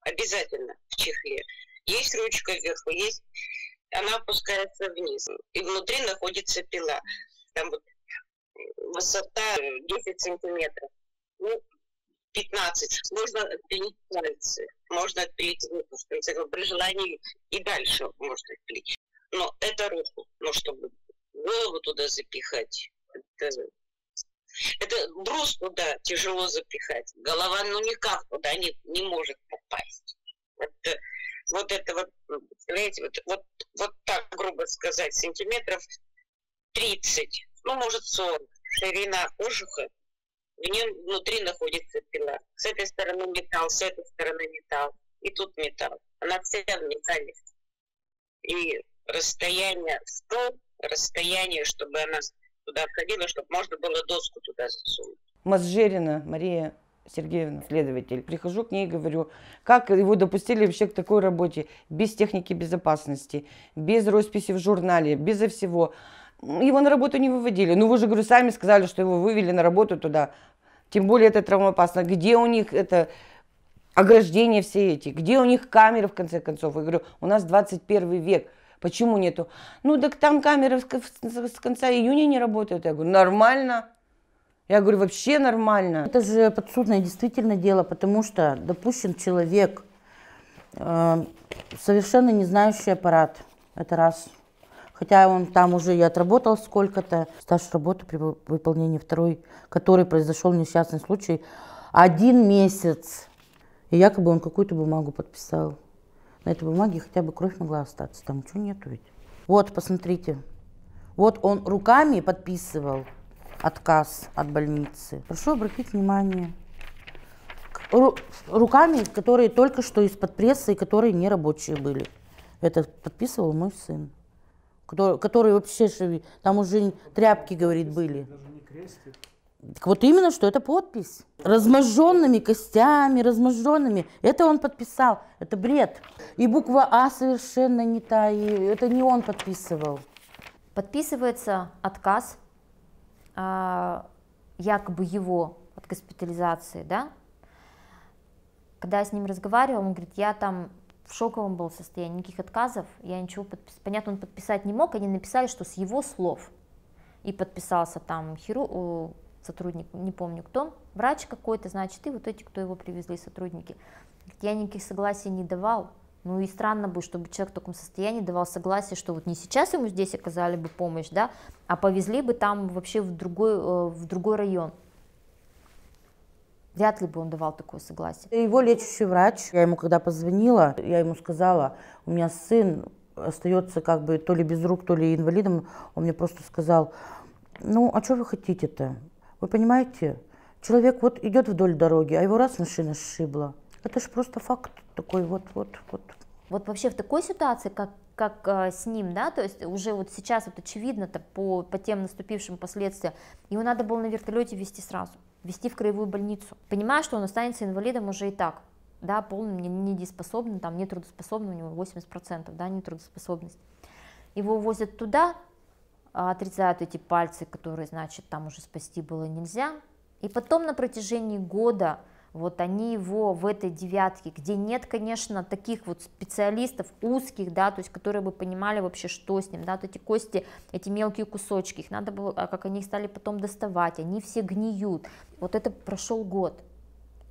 Обязательно в чехле. Есть ручка вверху, есть она опускается вниз. И внутри находится пила. Там вот высота 10 сантиметров. Ну, 15. Можно отпилить пальцы, можно отпилить руку, в конце концов, при желании и дальше можно отпилить. Но это руку, но чтобы голову туда запихать, это, это брус туда тяжело запихать. Голова ну никак туда не, не может попасть. Это, вот это вот, представляете, вот, вот, вот так, грубо сказать, сантиметров 30, ну, может, 40. Ширина кожуха в нем внутри находится пила. С этой стороны металл, с этой стороны металл. И тут металл. Она вся в металле. И расстояние стол, расстояние, чтобы она туда входила, чтобы можно было доску туда засунуть.
Мазжерина Мария Сергеевна, следователь. Прихожу к ней и говорю, как его допустили вообще к такой работе, без техники безопасности, без росписи в журнале, безо всего. Его на работу не выводили. Ну, вы же, говорю, сами сказали, что его вывели на работу туда. Тем более это травмоопасно. Где у них это ограждения все эти? Где у них камеры, в конце концов? Я говорю, у нас 21 век. Почему нету? Ну, так там камеры с конца июня не работают. Я говорю, нормально. Я говорю, вообще нормально.
Это же подсудное действительно дело, потому что допущен человек, э, совершенно не знающий аппарат. Это раз хотя он там уже и отработал сколько-то, стаж работы при выполнении второй, который произошел несчастный случай, один месяц. И якобы он какую-то бумагу подписал. На этой бумаге хотя бы кровь могла остаться, там ничего нету ведь. Вот, посмотрите. Вот он руками подписывал отказ от больницы. Прошу обратить внимание. Ру руками, которые только что из-под прессы и которые не рабочие были. Это подписывал мой сын которые, которые вообще, там уже тряпки, говорит, были. Так вот именно, что это подпись. Разможженными костями, разможженными. Это он подписал. Это бред. И буква А совершенно не та. И это не он подписывал.
Подписывается отказ а, якобы его от госпитализации, да? Когда я с ним разговаривала, он говорит, я там в шоковом был состоянии, никаких отказов, я ничего подписать, понятно, он подписать не мог, они написали, что с его слов, и подписался там хиру, сотрудник, не помню кто, врач какой-то, значит, и вот эти, кто его привезли, сотрудники. Я никаких согласий не давал, ну и странно бы, чтобы человек в таком состоянии давал согласие, что вот не сейчас ему здесь оказали бы помощь, да, а повезли бы там вообще в другой, э, в другой район. Вряд ли бы он давал такое согласие.
Его лечащий врач, я ему когда позвонила, я ему сказала, у меня сын остается как бы то ли без рук, то ли инвалидом, он мне просто сказал, ну, а что вы хотите-то? Вы понимаете, человек вот идет вдоль дороги, а его раз машина сшибла. Это же просто факт такой вот, вот, вот.
Вот вообще в такой ситуации, как, как э, с ним, да, то есть уже вот сейчас вот очевидно -то по, по тем наступившим последствиям, его надо было на вертолете везти сразу, везти в краевую больницу, понимая, что он останется инвалидом уже и так, да, полным недееспособным, там нетрудоспособным, у него 80%, да, нетрудоспособность. Его возят туда, а, отрезают эти пальцы, которые, значит, там уже спасти было нельзя, и потом на протяжении года вот они его в этой девятке, где нет, конечно, таких вот специалистов узких, да, то есть которые бы понимали вообще, что с ним, да, вот эти кости, эти мелкие кусочки, их надо было, а как они их стали потом доставать, они все гниют. Вот это прошел год.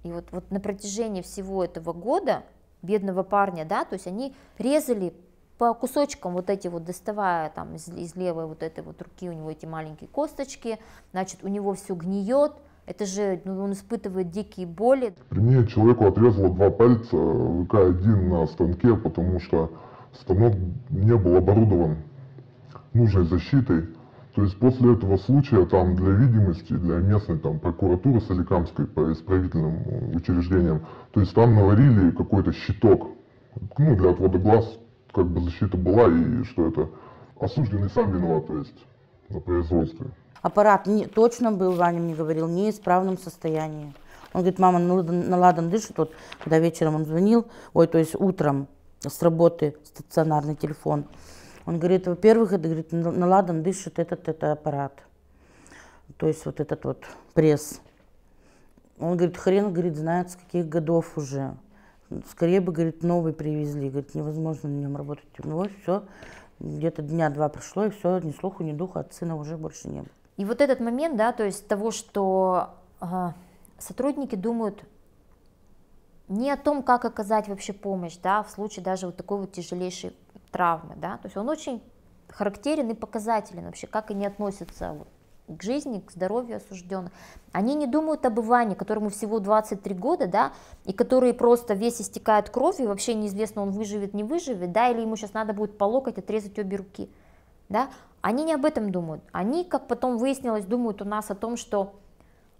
И вот, вот на протяжении всего этого года бедного парня, да, то есть они резали по кусочкам вот эти вот, доставая там из, из левой вот этой вот руки у него эти маленькие косточки, значит, у него все гниет, это же ну, он испытывает дикие боли.
Мне человеку отрезало два пальца ВК-1 на станке, потому что станок не был оборудован нужной защитой. То есть после этого случая там для видимости, для местной там прокуратуры Соликамской по исправительным учреждениям, то есть там наварили какой-то щиток, ну для отвода глаз, как бы защита была и что это осужденный сам виноват, то есть на производстве.
Аппарат не, точно был, Ваня мне говорил, в неисправном состоянии. Он говорит, мама наладан дышит. Вот, когда вечером он звонил, ой, то есть утром с работы стационарный телефон. Он говорит, во-первых, это говорит, наладан дышит этот, это аппарат. То есть вот этот вот пресс. Он говорит, хрен, говорит, знает, с каких годов уже. Скорее бы, говорит, новый привезли. Говорит, невозможно на нем работать. Ну, все, где-то дня два прошло, и все, ни слуху, ни духа от сына уже больше не было.
И вот этот момент, да, то есть того, что э, сотрудники думают не о том, как оказать вообще помощь, да, в случае даже вот такой вот тяжелейшей травмы, да, то есть он очень характерен и показателен вообще, как они относятся вот, к жизни, к здоровью осужденных. Они не думают об Иване, которому всего 23 года, да, и который просто весь истекает кровью, вообще неизвестно, он выживет, не выживет, да, или ему сейчас надо будет по локоть отрезать обе руки, да. Они не об этом думают. Они, как потом выяснилось, думают у нас о том, что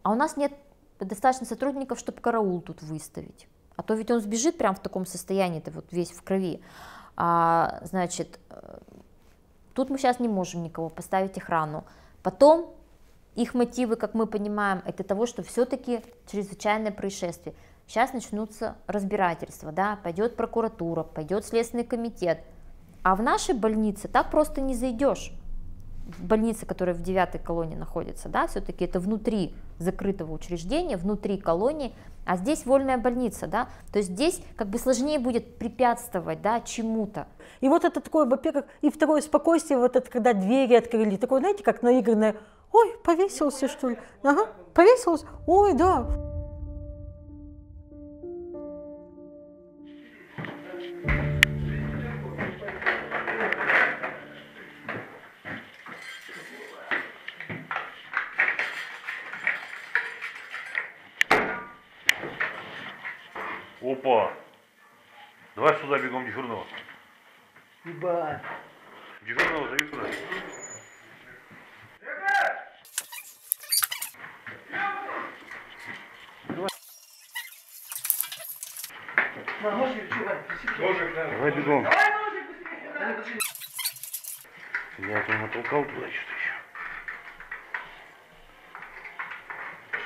а у нас нет достаточно сотрудников, чтобы караул тут выставить. А то ведь он сбежит прямо в таком состоянии, это вот весь в крови. А, значит, э, тут мы сейчас не можем никого поставить охрану. Потом их мотивы, как мы понимаем, это того, что все-таки чрезвычайное происшествие. Сейчас начнутся разбирательства, да, пойдет прокуратура, пойдет следственный комитет. А в нашей больнице так просто не зайдешь. Больница, которая в девятой колонии находится, да, все-таки это внутри закрытого учреждения, внутри колонии, а здесь вольная больница, да, то есть здесь как бы сложнее будет препятствовать, да, чему-то.
И вот это такое, во-первых, и второе спокойствие, вот это когда двери открыли, такое, знаете, как наигранное, ой, повесился, что ли, ага, повесился, ой, да.
Опа! Давай сюда бегом дежурного.
Ебать.
Дежурного зови сюда. Давай бегом. Я там натолкал туда что-то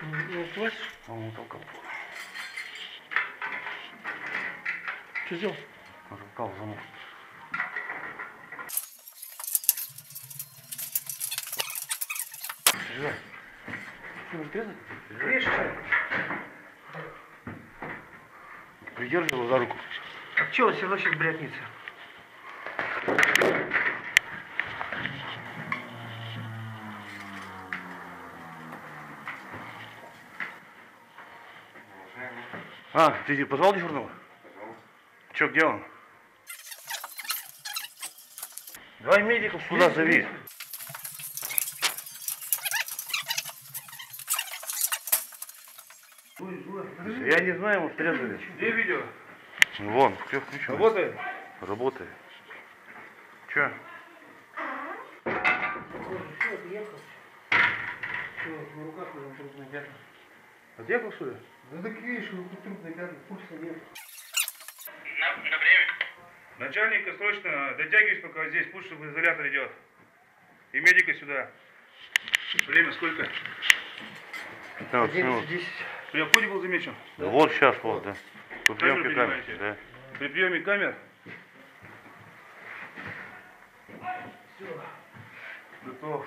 еще. Он натолкал туда.
Что сделал?
Натолкал замок. Режь. Придержи его за руку.
Что он все равно сейчас брякнется?
А, ты позвал дежурного? Че, где он? Давай медиков сюда зови. Я не знаю, ему срезали.
Где видео?
Вон, все включено.
Работает?
Работает.
Че?
Отъехал?
Ли?
Да так видишь, тут трупные пятна, пульса нет.
На, на время. Начальника срочно дотягивайся, пока здесь, пусть чтобы изолятор идет. И медика сюда. Время сколько?
15 минут.
При обходе был замечен?
Да вот сейчас вот, да.
Камеру
приемке камер, да.
При приеме камер?
Все.
Готов.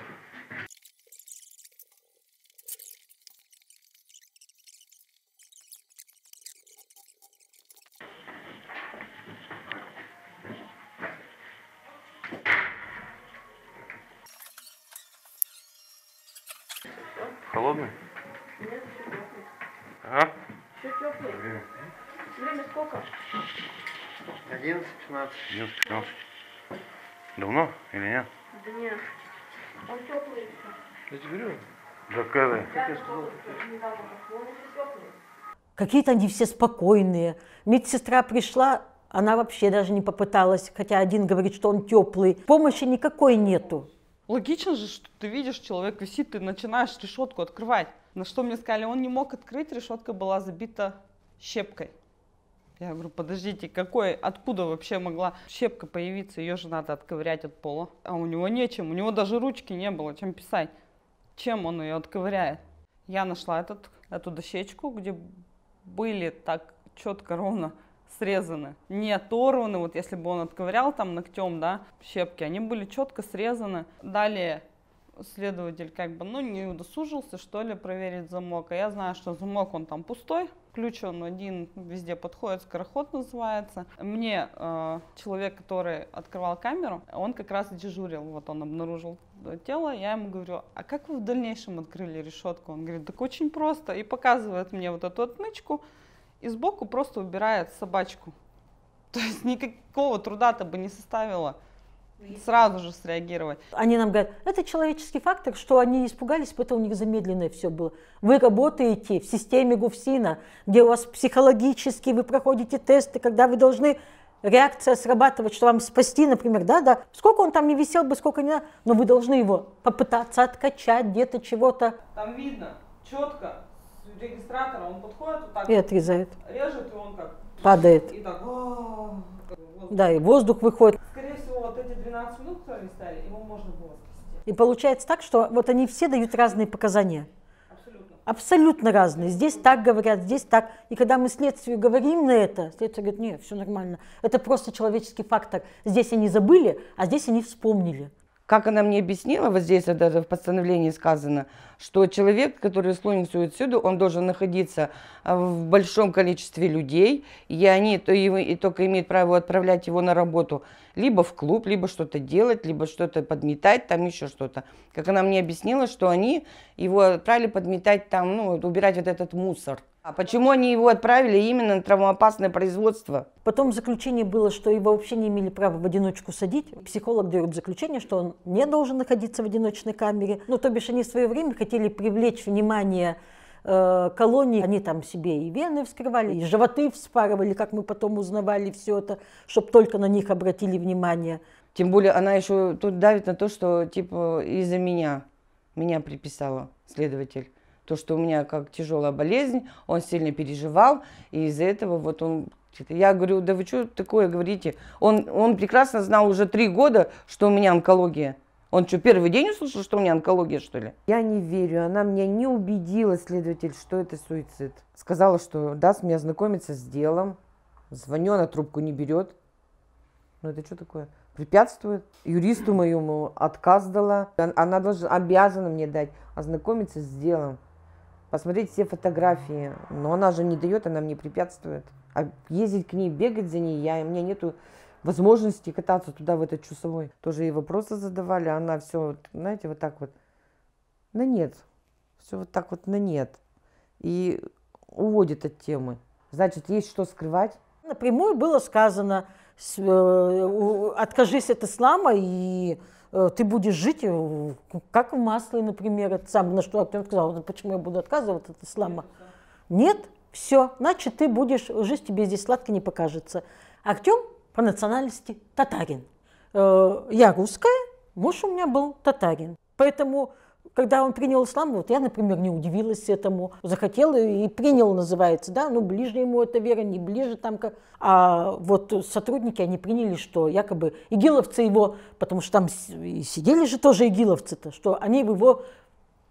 Холодный? А?
Все теплый.
Время.
Сколько? 11-15.
11 15 Давно или нет?
Да нет. Он теплый.
Я тебе говорю.
Еще теплый.
Какие-то они все спокойные. Медсестра пришла, она вообще даже не попыталась, хотя один говорит, что он теплый. Помощи никакой нету.
Логично же, что ты видишь, человек висит, ты начинаешь решетку открывать. На что мне сказали, он не мог открыть, решетка была забита щепкой. Я говорю, подождите, какой, откуда вообще могла щепка появиться? Ее же надо отковырять от пола. А у него нечем, у него даже ручки не было, чем писать. Чем он ее отковыряет? Я нашла этот, эту дощечку, где были так четко, ровно срезаны. Не оторваны, вот если бы он отковырял там ногтем, да, щепки, они были четко срезаны. Далее следователь как бы, ну, не удосужился, что ли, проверить замок. А я знаю, что замок, он там пустой, ключ он один везде подходит, скороход называется. Мне э, человек, который открывал камеру, он как раз дежурил, вот он обнаружил тело, я ему говорю, а как вы в дальнейшем открыли решетку? Он говорит, так очень просто, и показывает мне вот эту отмычку, и сбоку просто убирает собачку. То есть никакого труда-то бы не составило сразу же среагировать.
Они нам говорят, это человеческий фактор, что они испугались, поэтому у них замедленное все было. Вы работаете в системе ГУФСИНа, где у вас психологически вы проходите тесты, когда вы должны реакция срабатывать, что вам спасти, например, да, да, сколько он там не висел бы, сколько не, но вы должны его попытаться откачать где-то чего-то.
Там видно четко, с регистратора он подходит вот так,
И отрезает.
режет, и он как
Падает.
И так, «А-а-а».
Да, и воздух выходит.
Скорее всего, вот эти 12 минут, которые стали, его можно было спасти.
И получается так, что вот они все дают разные показания. Абсолютно разные. Здесь так говорят, здесь так. И когда мы следствию говорим на это, следствие говорит, нет, все нормально. Это просто человеческий фактор. Здесь они забыли, а здесь они вспомнили.
Как она мне объяснила, вот здесь вот даже в постановлении сказано, что человек, который склонен суициду, он должен находиться а, в большом количестве людей, и они то его, и только имеют право отправлять его на работу либо в клуб, либо что-то делать, либо что-то подметать, там еще что-то. Как она мне объяснила, что они его отправили подметать там, ну, убирать вот этот мусор. А почему они его отправили именно на травмоопасное производство?
Потом в заключении было, что его вообще не имели права в одиночку садить. Психолог дает заключение, что он не должен находиться в одиночной камере. Ну, то бишь они в свое время хотели привлечь внимание э, колонии. Они там себе и вены вскрывали, и животы вспарывали, как мы потом узнавали все это, чтобы только на них обратили внимание.
Тем более она еще тут давит на то, что типа из-за меня, меня приписала следователь. То, что у меня как тяжелая болезнь, он сильно переживал, и из-за этого вот он... Я говорю, да вы что такое говорите? Он, он прекрасно знал уже три года, что у меня онкология. Он что, первый день услышал, что у меня онкология, что ли? Я не верю. Она меня не убедила, следователь, что это суицид. Сказала, что даст мне ознакомиться с делом. Звоню, она трубку не берет. Ну это что такое? Препятствует. Юристу моему отказ дала. Она должна, обязана мне дать ознакомиться с делом. Посмотреть все фотографии. Но она же не дает, она мне препятствует. А ездить к ней, бегать за ней, я, у меня нету возможности кататься туда, в этот часовой. Тоже ей вопросы задавали, а она все, знаете, вот так вот, на нет. Все вот так вот на нет. И уводит от темы. Значит, есть что скрывать.
Напрямую было сказано, э, откажись от ислама, и ты будешь жить э, как в масле, например. Это сам, на что Артем сказал, «Ну, почему я буду отказываться от ислама. Нет, все, значит, ты будешь, жизнь тебе здесь сладко не покажется. Артем по национальности татарин. э, я русская, муж у меня был татарин. Поэтому когда он принял ислам, вот я, например, не удивилась этому, захотела и принял, называется, да, ну, ближе ему эта вера, не ближе там, как... а вот сотрудники, они приняли, что якобы игиловцы его, потому что там сидели же тоже игиловцы-то, что они его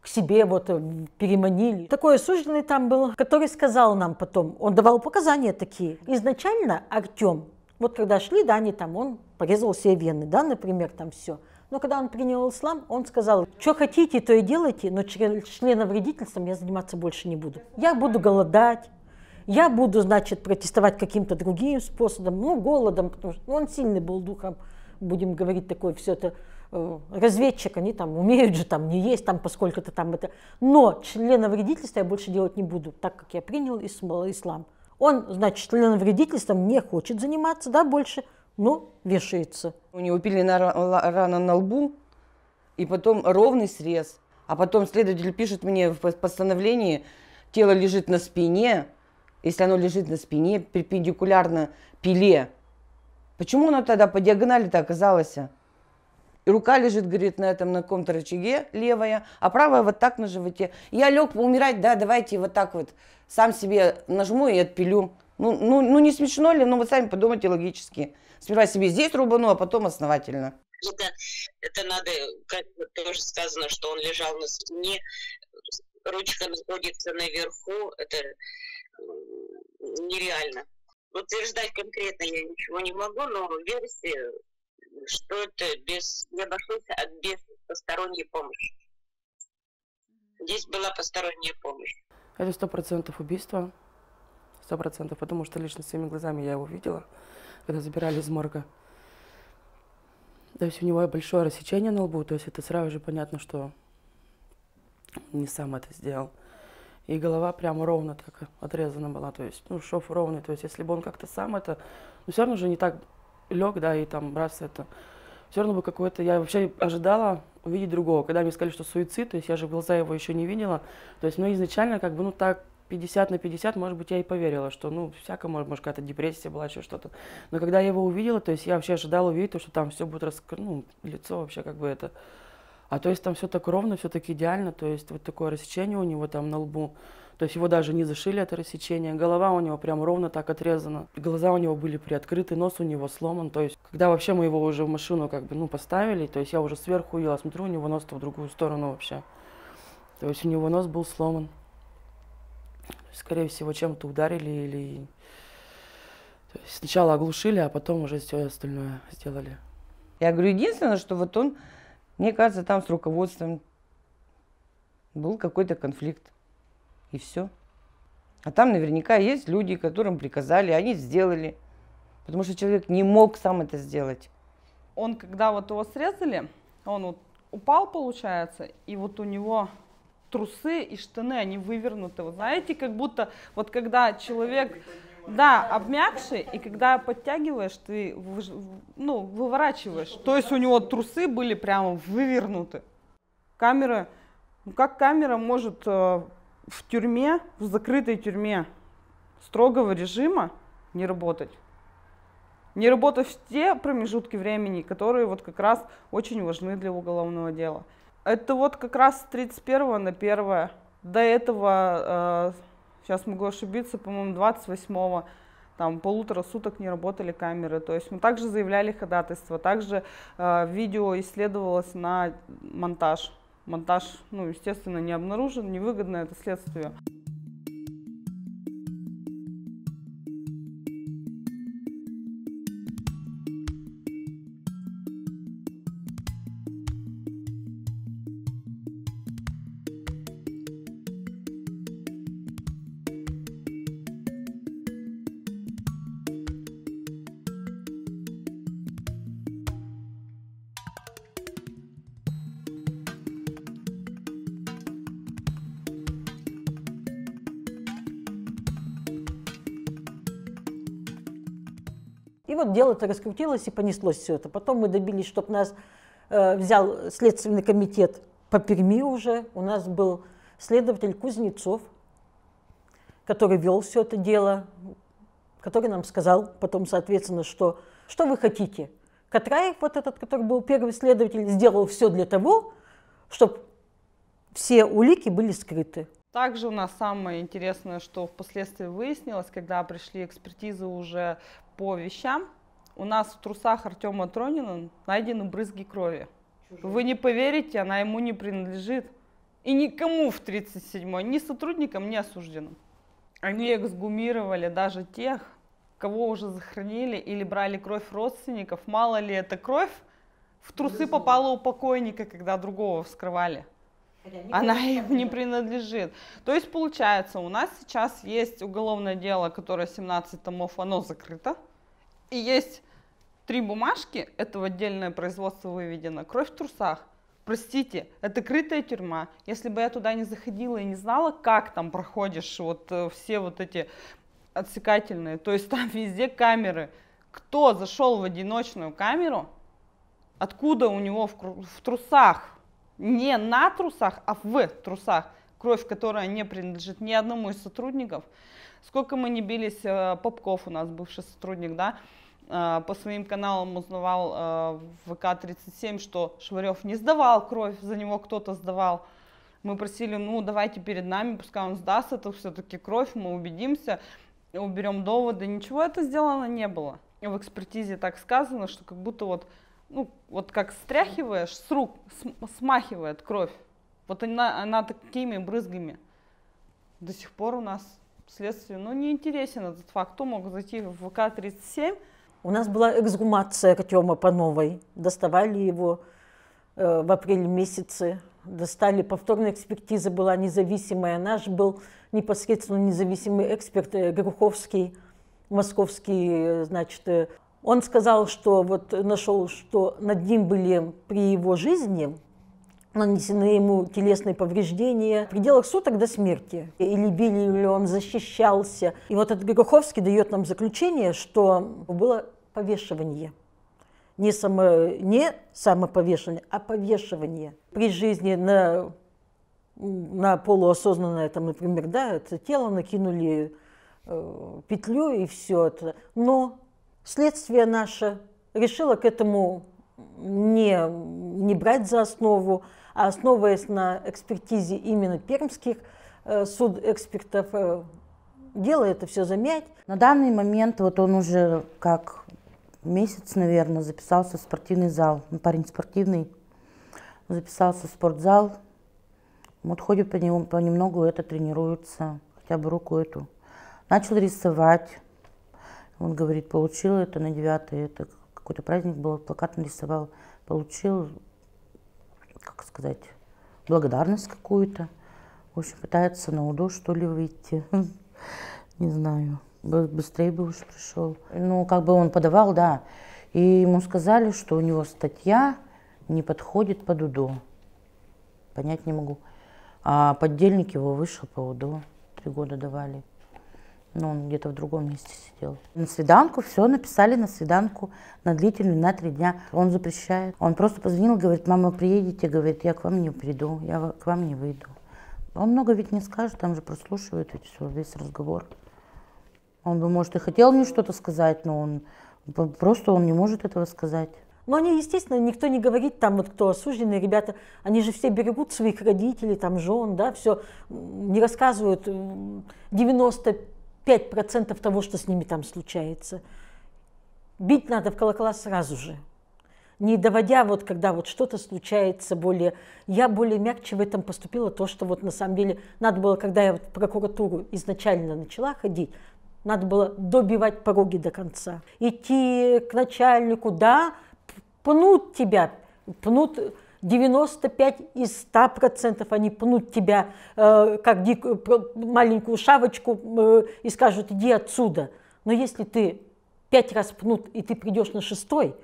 к себе вот э, переманили. Такой осужденный там был, который сказал нам потом, он давал показания такие. Изначально Артем, вот когда шли, да, они там, он порезал себе вены, да, например, там все. Но когда он принял ислам, он сказал, что хотите, то и делайте, но членовредительством я заниматься больше не буду. Я буду голодать, я буду, значит, протестовать каким-то другим способом, ну, голодом, потому что ну, он сильный был духом, будем говорить, такой все это э, разведчик, они там умеют же там не есть, там поскольку-то там это. Но членовредительства я больше делать не буду, так как я принял ислам. Он, значит, членовредительством не хочет заниматься, да, больше, ну, вешается.
У него пили на, рана на лбу, и потом ровный срез. А потом следователь пишет мне в постановлении, тело лежит на спине, если оно лежит на спине, перпендикулярно пиле. Почему оно тогда по диагонали-то оказалось? И рука лежит, говорит, на этом, на каком-то рычаге левая, а правая вот так на животе. Я лег умирать, да, давайте вот так вот сам себе нажму и отпилю. Ну, ну, ну не смешно ли? Ну, вы сами подумайте логически. Сперва себе здесь рубану, а потом основательно.
Это, это надо, как тоже сказано, что он лежал на спине, ручка находится наверху, это нереально. Утверждать конкретно я ничего не могу, но версия, что это без, не обошлось от без посторонней помощи. Здесь была посторонняя помощь.
Это сто процентов убийство, сто процентов, потому что лично своими глазами я его видела когда забирали из морга. То есть у него большое рассечение на лбу, то есть это сразу же понятно, что не сам это сделал. И голова прямо ровно так отрезана была, то есть, ну, шов ровный, то есть если бы он как-то сам это, ну, все равно же не так лег, да, и там раз это, все равно бы какое-то, я вообще ожидала увидеть другого. Когда мне сказали, что суицид, то есть я же глаза его еще не видела, то есть, ну, изначально как бы, ну, так 50 на 50, может быть, я и поверила, что, ну, всякое, может, может какая-то депрессия была, еще что-то. Но когда я его увидела, то есть я вообще ожидала увидеть, то, что там все будет, раск... ну, лицо вообще как бы это... А то есть там все так ровно, все так идеально, то есть вот такое рассечение у него там на лбу. То есть его даже не зашили, это рассечение. Голова у него прям ровно так отрезана. Глаза у него были приоткрыты, нос у него сломан. То есть, когда вообще мы его уже в машину как бы, ну, поставили, то есть я уже сверху увидела, смотрю, у него нос-то в другую сторону вообще. То есть у него нос был сломан. Скорее всего, чем-то ударили или... То есть сначала оглушили, а потом уже все остальное сделали.
Я говорю, единственное, что вот он, мне кажется, там с руководством был какой-то конфликт. И все. А там наверняка есть люди, которым приказали, они сделали. Потому что человек не мог сам это сделать.
Он, когда вот его срезали, он вот упал, получается, и вот у него трусы и штаны, они вывернуты. Вы знаете, как будто вот когда человек, да, обмякший, и когда подтягиваешь, ты ну, выворачиваешь. То есть у него трусы были прямо вывернуты. Камера, ну как камера может э, в тюрьме, в закрытой тюрьме строгого режима не работать? Не работать в те промежутки времени, которые вот как раз очень важны для уголовного дела. Это вот как раз с 31 на 1. До этого, э, сейчас могу ошибиться, по-моему, 28 там полутора суток не работали камеры. То есть мы также заявляли ходатайство, также э, видео исследовалось на монтаж. Монтаж, ну, естественно, не обнаружен, невыгодно это следствие.
Дело-то раскрутилось и понеслось все это. Потом мы добились, чтобы нас э, взял Следственный комитет по Перми уже. У нас был следователь Кузнецов, который вел все это дело, который нам сказал потом, соответственно, что, что вы хотите. Катраев, вот этот, который был первый следователь, сделал все для того, чтобы все улики были скрыты.
Также у нас самое интересное, что впоследствии выяснилось, когда пришли экспертизы уже по вещам, у нас в трусах Артема Тронина найдены брызги крови. Вы не поверите, она ему не принадлежит. И никому в 37-й, ни сотрудникам, ни осужденным. Они эксгумировали даже тех, кого уже захоронили или брали кровь родственников. Мало ли эта кровь в трусы попала у покойника, когда другого вскрывали. Она им не принадлежит. То есть, получается, у нас сейчас есть уголовное дело, которое 17 томов, оно закрыто. И есть три бумажки, это в отдельное производство выведено, кровь в трусах. Простите, это крытая тюрьма. Если бы я туда не заходила и не знала, как там проходишь вот э, все вот эти отсекательные, то есть там везде камеры. Кто зашел в одиночную камеру, откуда у него в, в трусах, не на трусах, а в трусах, кровь, которая не принадлежит ни одному из сотрудников. Сколько мы не бились, э, Попков у нас бывший сотрудник, да, по своим каналам узнавал э, в ВК-37, что Шварев не сдавал кровь, за него кто-то сдавал. Мы просили, ну давайте перед нами, пускай он сдаст, это все-таки кровь, мы убедимся, уберем доводы. Ничего это сделано не было. В экспертизе так сказано, что как будто вот, ну, вот как стряхиваешь с рук, смахивает кровь. Вот она, она такими брызгами. До сих пор у нас следствие, ну, не интересен этот факт. Кто мог зайти в ВК-37,
у нас была эксгумация Артема по новой. Доставали его э, в апреле месяце. Достали, повторная экспертиза была независимая. Наш был непосредственно независимый эксперт э, Груховский, московский, э, значит, он сказал, что вот нашел, что над ним были при его жизни нанесены ему телесные повреждения в пределах суток до смерти. Или били, или он защищался. И вот этот Гроховский дает нам заключение, что было повешивание. Не, само, не самоповешивание, а повешивание. При жизни на, на полуосознанное, там, например, да, это тело накинули э, петлю и все это. Но следствие наше решило к этому не, не брать за основу, а основываясь на экспертизе именно пермских э, судэкспертов, э, дело это все замять.
На данный момент вот он уже как месяц, наверное, записался в спортивный зал. Он парень спортивный, записался в спортзал. Вот ходит по нему понемногу, это тренируется, хотя бы руку эту. Начал рисовать. Он говорит, получил это на девятый, это какой-то праздник был, плакат нарисовал, получил как сказать, благодарность какую-то. В общем, пытается на УДО, что ли, выйти. Не знаю. Быстрее бы уж пришел. Ну, как бы он подавал, да. И ему сказали, что у него статья не подходит под УДО. Понять не могу. А поддельник его вышел по УДО. Три года давали. Ну, он где-то в другом месте сидел. На свиданку, все, написали на свиданку, на длительную, на три дня. Он запрещает. Он просто позвонил, говорит, мама, приедете, говорит, я к вам не приду, я к вам не выйду. Он много ведь не скажет, там же прослушивают ведь все, весь разговор. Он бы, может, и хотел мне что-то сказать, но он просто он не может этого сказать.
Но они, естественно, никто не говорит, там вот кто осужденные ребята, они же все берегут своих родителей, там жен, да, все, не рассказывают 90 5% того, что с ними там случается. Бить надо в колокола сразу же. Не доводя, вот когда вот что-то случается более... Я более мягче в этом поступила, то, что вот на самом деле надо было, когда я в прокуратуру изначально начала ходить, надо было добивать пороги до конца. Идти к начальнику, да, пнут тебя, пнут 95 из 100 процентов они пнут тебя, э, как дик, маленькую шавочку, э, и скажут, иди отсюда. Но если ты пять раз пнут, и ты придешь на шестой,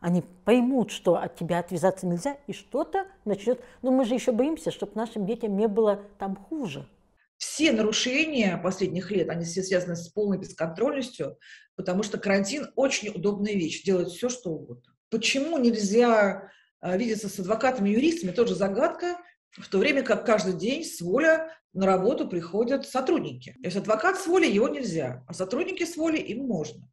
они поймут, что от тебя отвязаться нельзя, и что-то начнет. Но мы же еще боимся, чтобы нашим детям не было там хуже.
Все нарушения последних лет, они все связаны с полной бесконтрольностью, потому что карантин очень удобная вещь, делать все, что угодно. Почему нельзя видеться с адвокатами юристами, тоже загадка, в то время как каждый день с воля на работу приходят сотрудники. Если адвокат с волей, его нельзя, а сотрудники с волей им можно.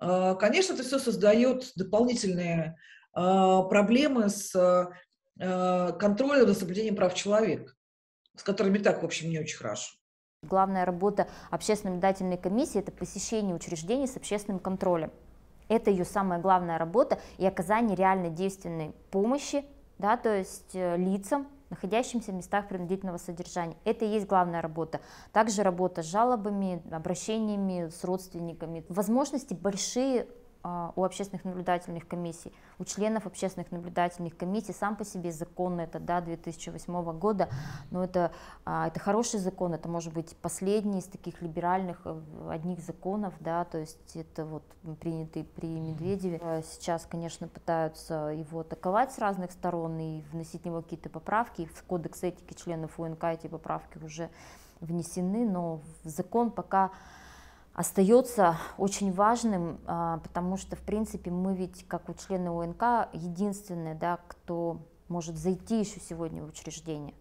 а, конечно, это все создает дополнительные а, проблемы с контролем за соблюдением прав человека, с которыми так, в общем, не очень хорошо.
Главная работа общественной наблюдательной комиссии – это посещение учреждений с общественным контролем. Это ее самая главная работа и оказание реальной действенной помощи, да, то есть э, лицам, находящимся в местах принудительного содержания. Это и есть главная работа. Также работа с жалобами, обращениями с родственниками. Возможности большие у общественных наблюдательных комиссий, у членов общественных наблюдательных комиссий сам по себе закон это да 2008 года, но это а, это хороший закон, это может быть последний из таких либеральных э, одних законов, да, то есть это вот принятый при Медведеве. Э, сейчас, конечно, пытаются его атаковать с разных сторон и вносить в него какие-то поправки. В кодекс этики членов УНК эти поправки уже внесены, но в закон пока остается очень важным, а, потому что, в принципе, мы ведь, как у члена ОНК, единственные, да, кто может зайти еще сегодня в учреждение.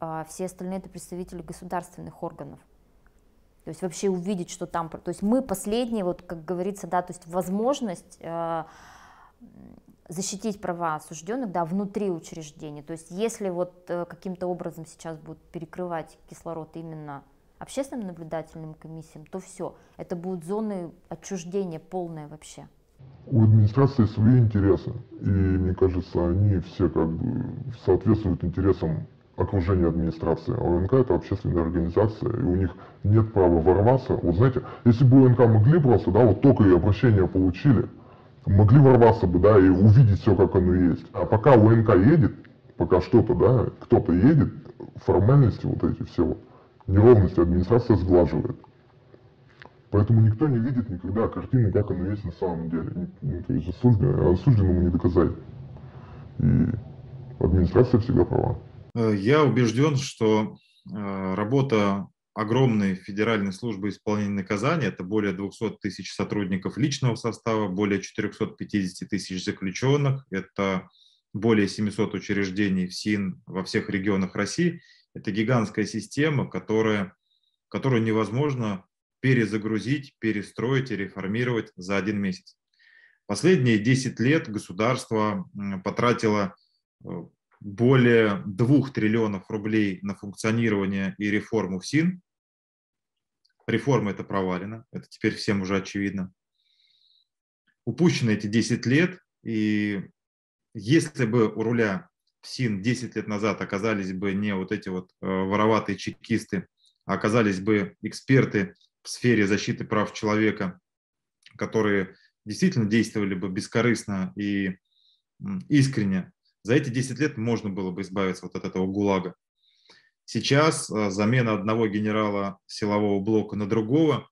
А все остальные это представители государственных органов. То есть вообще увидеть, что там... То есть мы последние, вот как говорится, да, то есть возможность э, защитить права осужденных, да, внутри учреждения. То есть если вот э, каким-то образом сейчас будут перекрывать кислород именно общественным наблюдательным комиссиям, то все, это будут зоны отчуждения полное вообще.
У администрации свои интересы, и мне кажется, они все как бы соответствуют интересам окружения администрации. А ОНК это общественная организация, и у них нет права ворваться. Вот знаете, если бы ОНК могли просто, да, вот только и обращение получили, могли ворваться бы, да, и увидеть все, как оно есть. А пока ОНК едет, пока что-то, да, кто-то едет, формальности вот эти все вот, неровности администрация сглаживает. Поэтому никто не видит никогда картины, как оно есть на самом деле. То есть осужденному, осужденному не доказать. И администрация всегда права.
Я убежден, что э, работа огромной федеральной службы исполнения наказания, это более 200 тысяч сотрудников личного состава, более 450 тысяч заключенных, это более 700 учреждений в СИН во всех регионах России – это гигантская система, которая, которую невозможно перезагрузить, перестроить и реформировать за один месяц. Последние 10 лет государство потратило э, более 2 триллионов рублей на функционирование и реформу СИН. Реформа это провалена, это теперь всем уже очевидно. Упущены эти 10 лет, и если бы у руля СИН 10 лет назад оказались бы не вот эти вот э, вороватые чекисты, а оказались бы эксперты в сфере защиты прав человека, которые действительно действовали бы бескорыстно и искренне, за эти 10 лет можно было бы избавиться вот от этого ГУЛАГа. Сейчас э, замена одного генерала силового блока на другого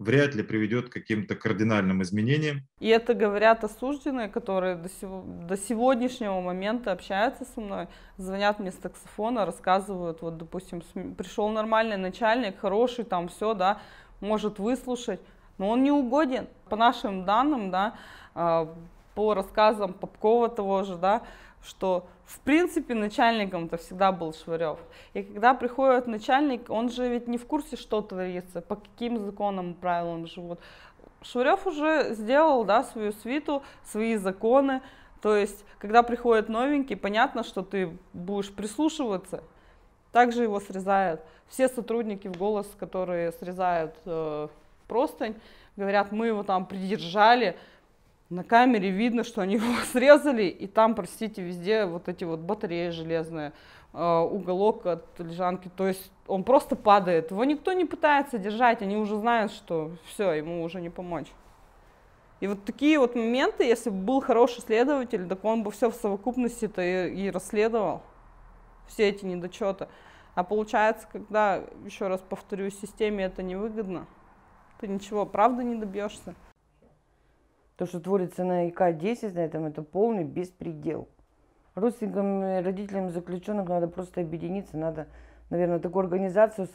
вряд ли приведет к каким-то кардинальным изменениям.
И это говорят осужденные, которые до, сего, до сегодняшнего момента общаются со мной, звонят мне с таксофона, рассказывают, вот, допустим, пришел нормальный начальник, хороший, там все, да, может выслушать, но он не угоден. По нашим данным, да, а, по рассказам Попкова того же, да, что в принципе начальником-то всегда был Шварев. И когда приходит начальник, он же ведь не в курсе, что творится, по каким законам и правилам живут. Шварев уже сделал да, свою свиту, свои законы. То есть, когда приходит новенький, понятно, что ты будешь прислушиваться. Также его срезают. Все сотрудники в голос, которые срезают э, простынь, говорят, мы его там придержали, на камере видно, что они его срезали, и там, простите, везде вот эти вот батареи железные, а, уголок от лежанки, то есть он просто падает. Его никто не пытается держать, они уже знают, что все, ему уже не помочь. И вот такие вот моменты, если бы был хороший следователь, так он бы все в совокупности-то и, и расследовал, все эти недочеты. А получается, когда, еще раз повторю, системе это невыгодно, ты ничего, правда не добьешься.
То, что творится на ИК-10, на этом, это полный беспредел. Родственникам и родителям заключенных надо просто объединиться, надо, наверное, такую организацию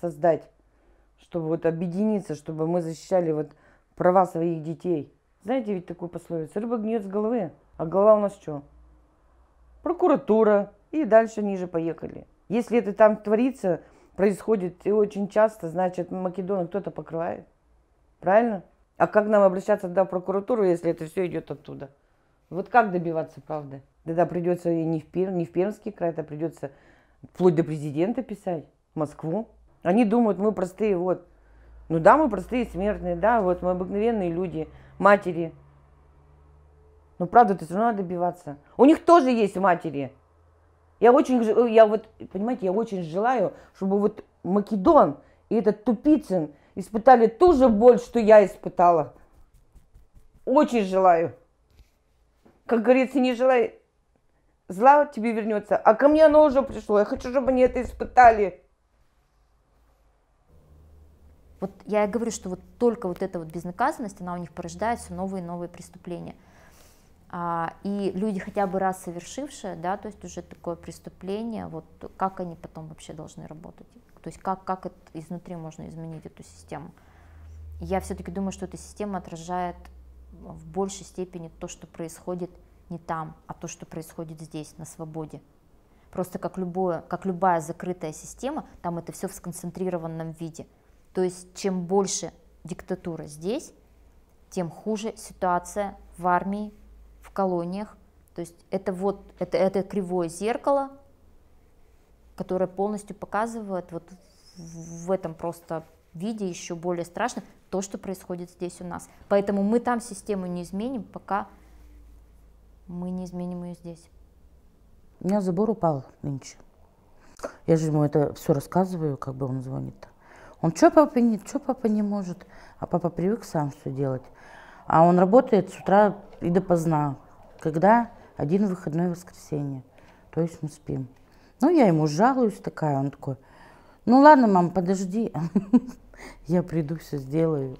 создать, чтобы вот объединиться, чтобы мы защищали вот права своих детей. Знаете ведь такую пословицу, рыба гниет с головы, а голова у нас что? Прокуратура, и дальше ниже поехали. Если это там творится, происходит и очень часто, значит, Македону кто-то покрывает. Правильно? А как нам обращаться тогда в прокуратуру, если это все идет оттуда? Вот как добиваться правды? Тогда придется и не в, Пер, не в Пермский край, это придется вплоть до президента писать, в Москву. Они думают, мы простые, вот. Ну да, мы простые, смертные, да, вот мы обыкновенные люди, матери. Но правда, ты все равно надо добиваться. У них тоже есть матери. Я очень, я вот, понимаете, я очень желаю, чтобы вот Македон и этот Тупицын испытали ту же боль, что я испытала. Очень желаю. Как говорится, не желай зла тебе вернется, а ко мне оно уже пришло. Я хочу, чтобы они это испытали.
Вот я и говорю, что вот только вот эта вот безнаказанность, она у них порождает все новые и новые преступления. А, и люди, хотя бы раз совершившие, да, то есть уже такое преступление, вот как они потом вообще должны работать? То есть как, как это изнутри можно изменить эту систему? Я все-таки думаю, что эта система отражает в большей степени то, что происходит не там, а то, что происходит здесь, на свободе. Просто как, любое, как любая закрытая система, там это все в сконцентрированном виде. То есть чем больше диктатура здесь, тем хуже ситуация в армии, колониях. То есть это вот это, это кривое зеркало, которое полностью показывает вот в этом просто виде еще более страшно то, что происходит здесь у нас. Поэтому мы там систему не изменим, пока мы не изменим ее здесь.
У меня забор упал нынче. Я же ему это все рассказываю, как бы он звонит. Он, что папа не, что папа не может? А папа привык сам все делать. А он работает с утра и допоздна. Когда? Один выходной воскресенье. То есть мы спим. Ну, я ему жалуюсь такая, он такой, ну ладно, мам, подожди, я приду, все сделаю.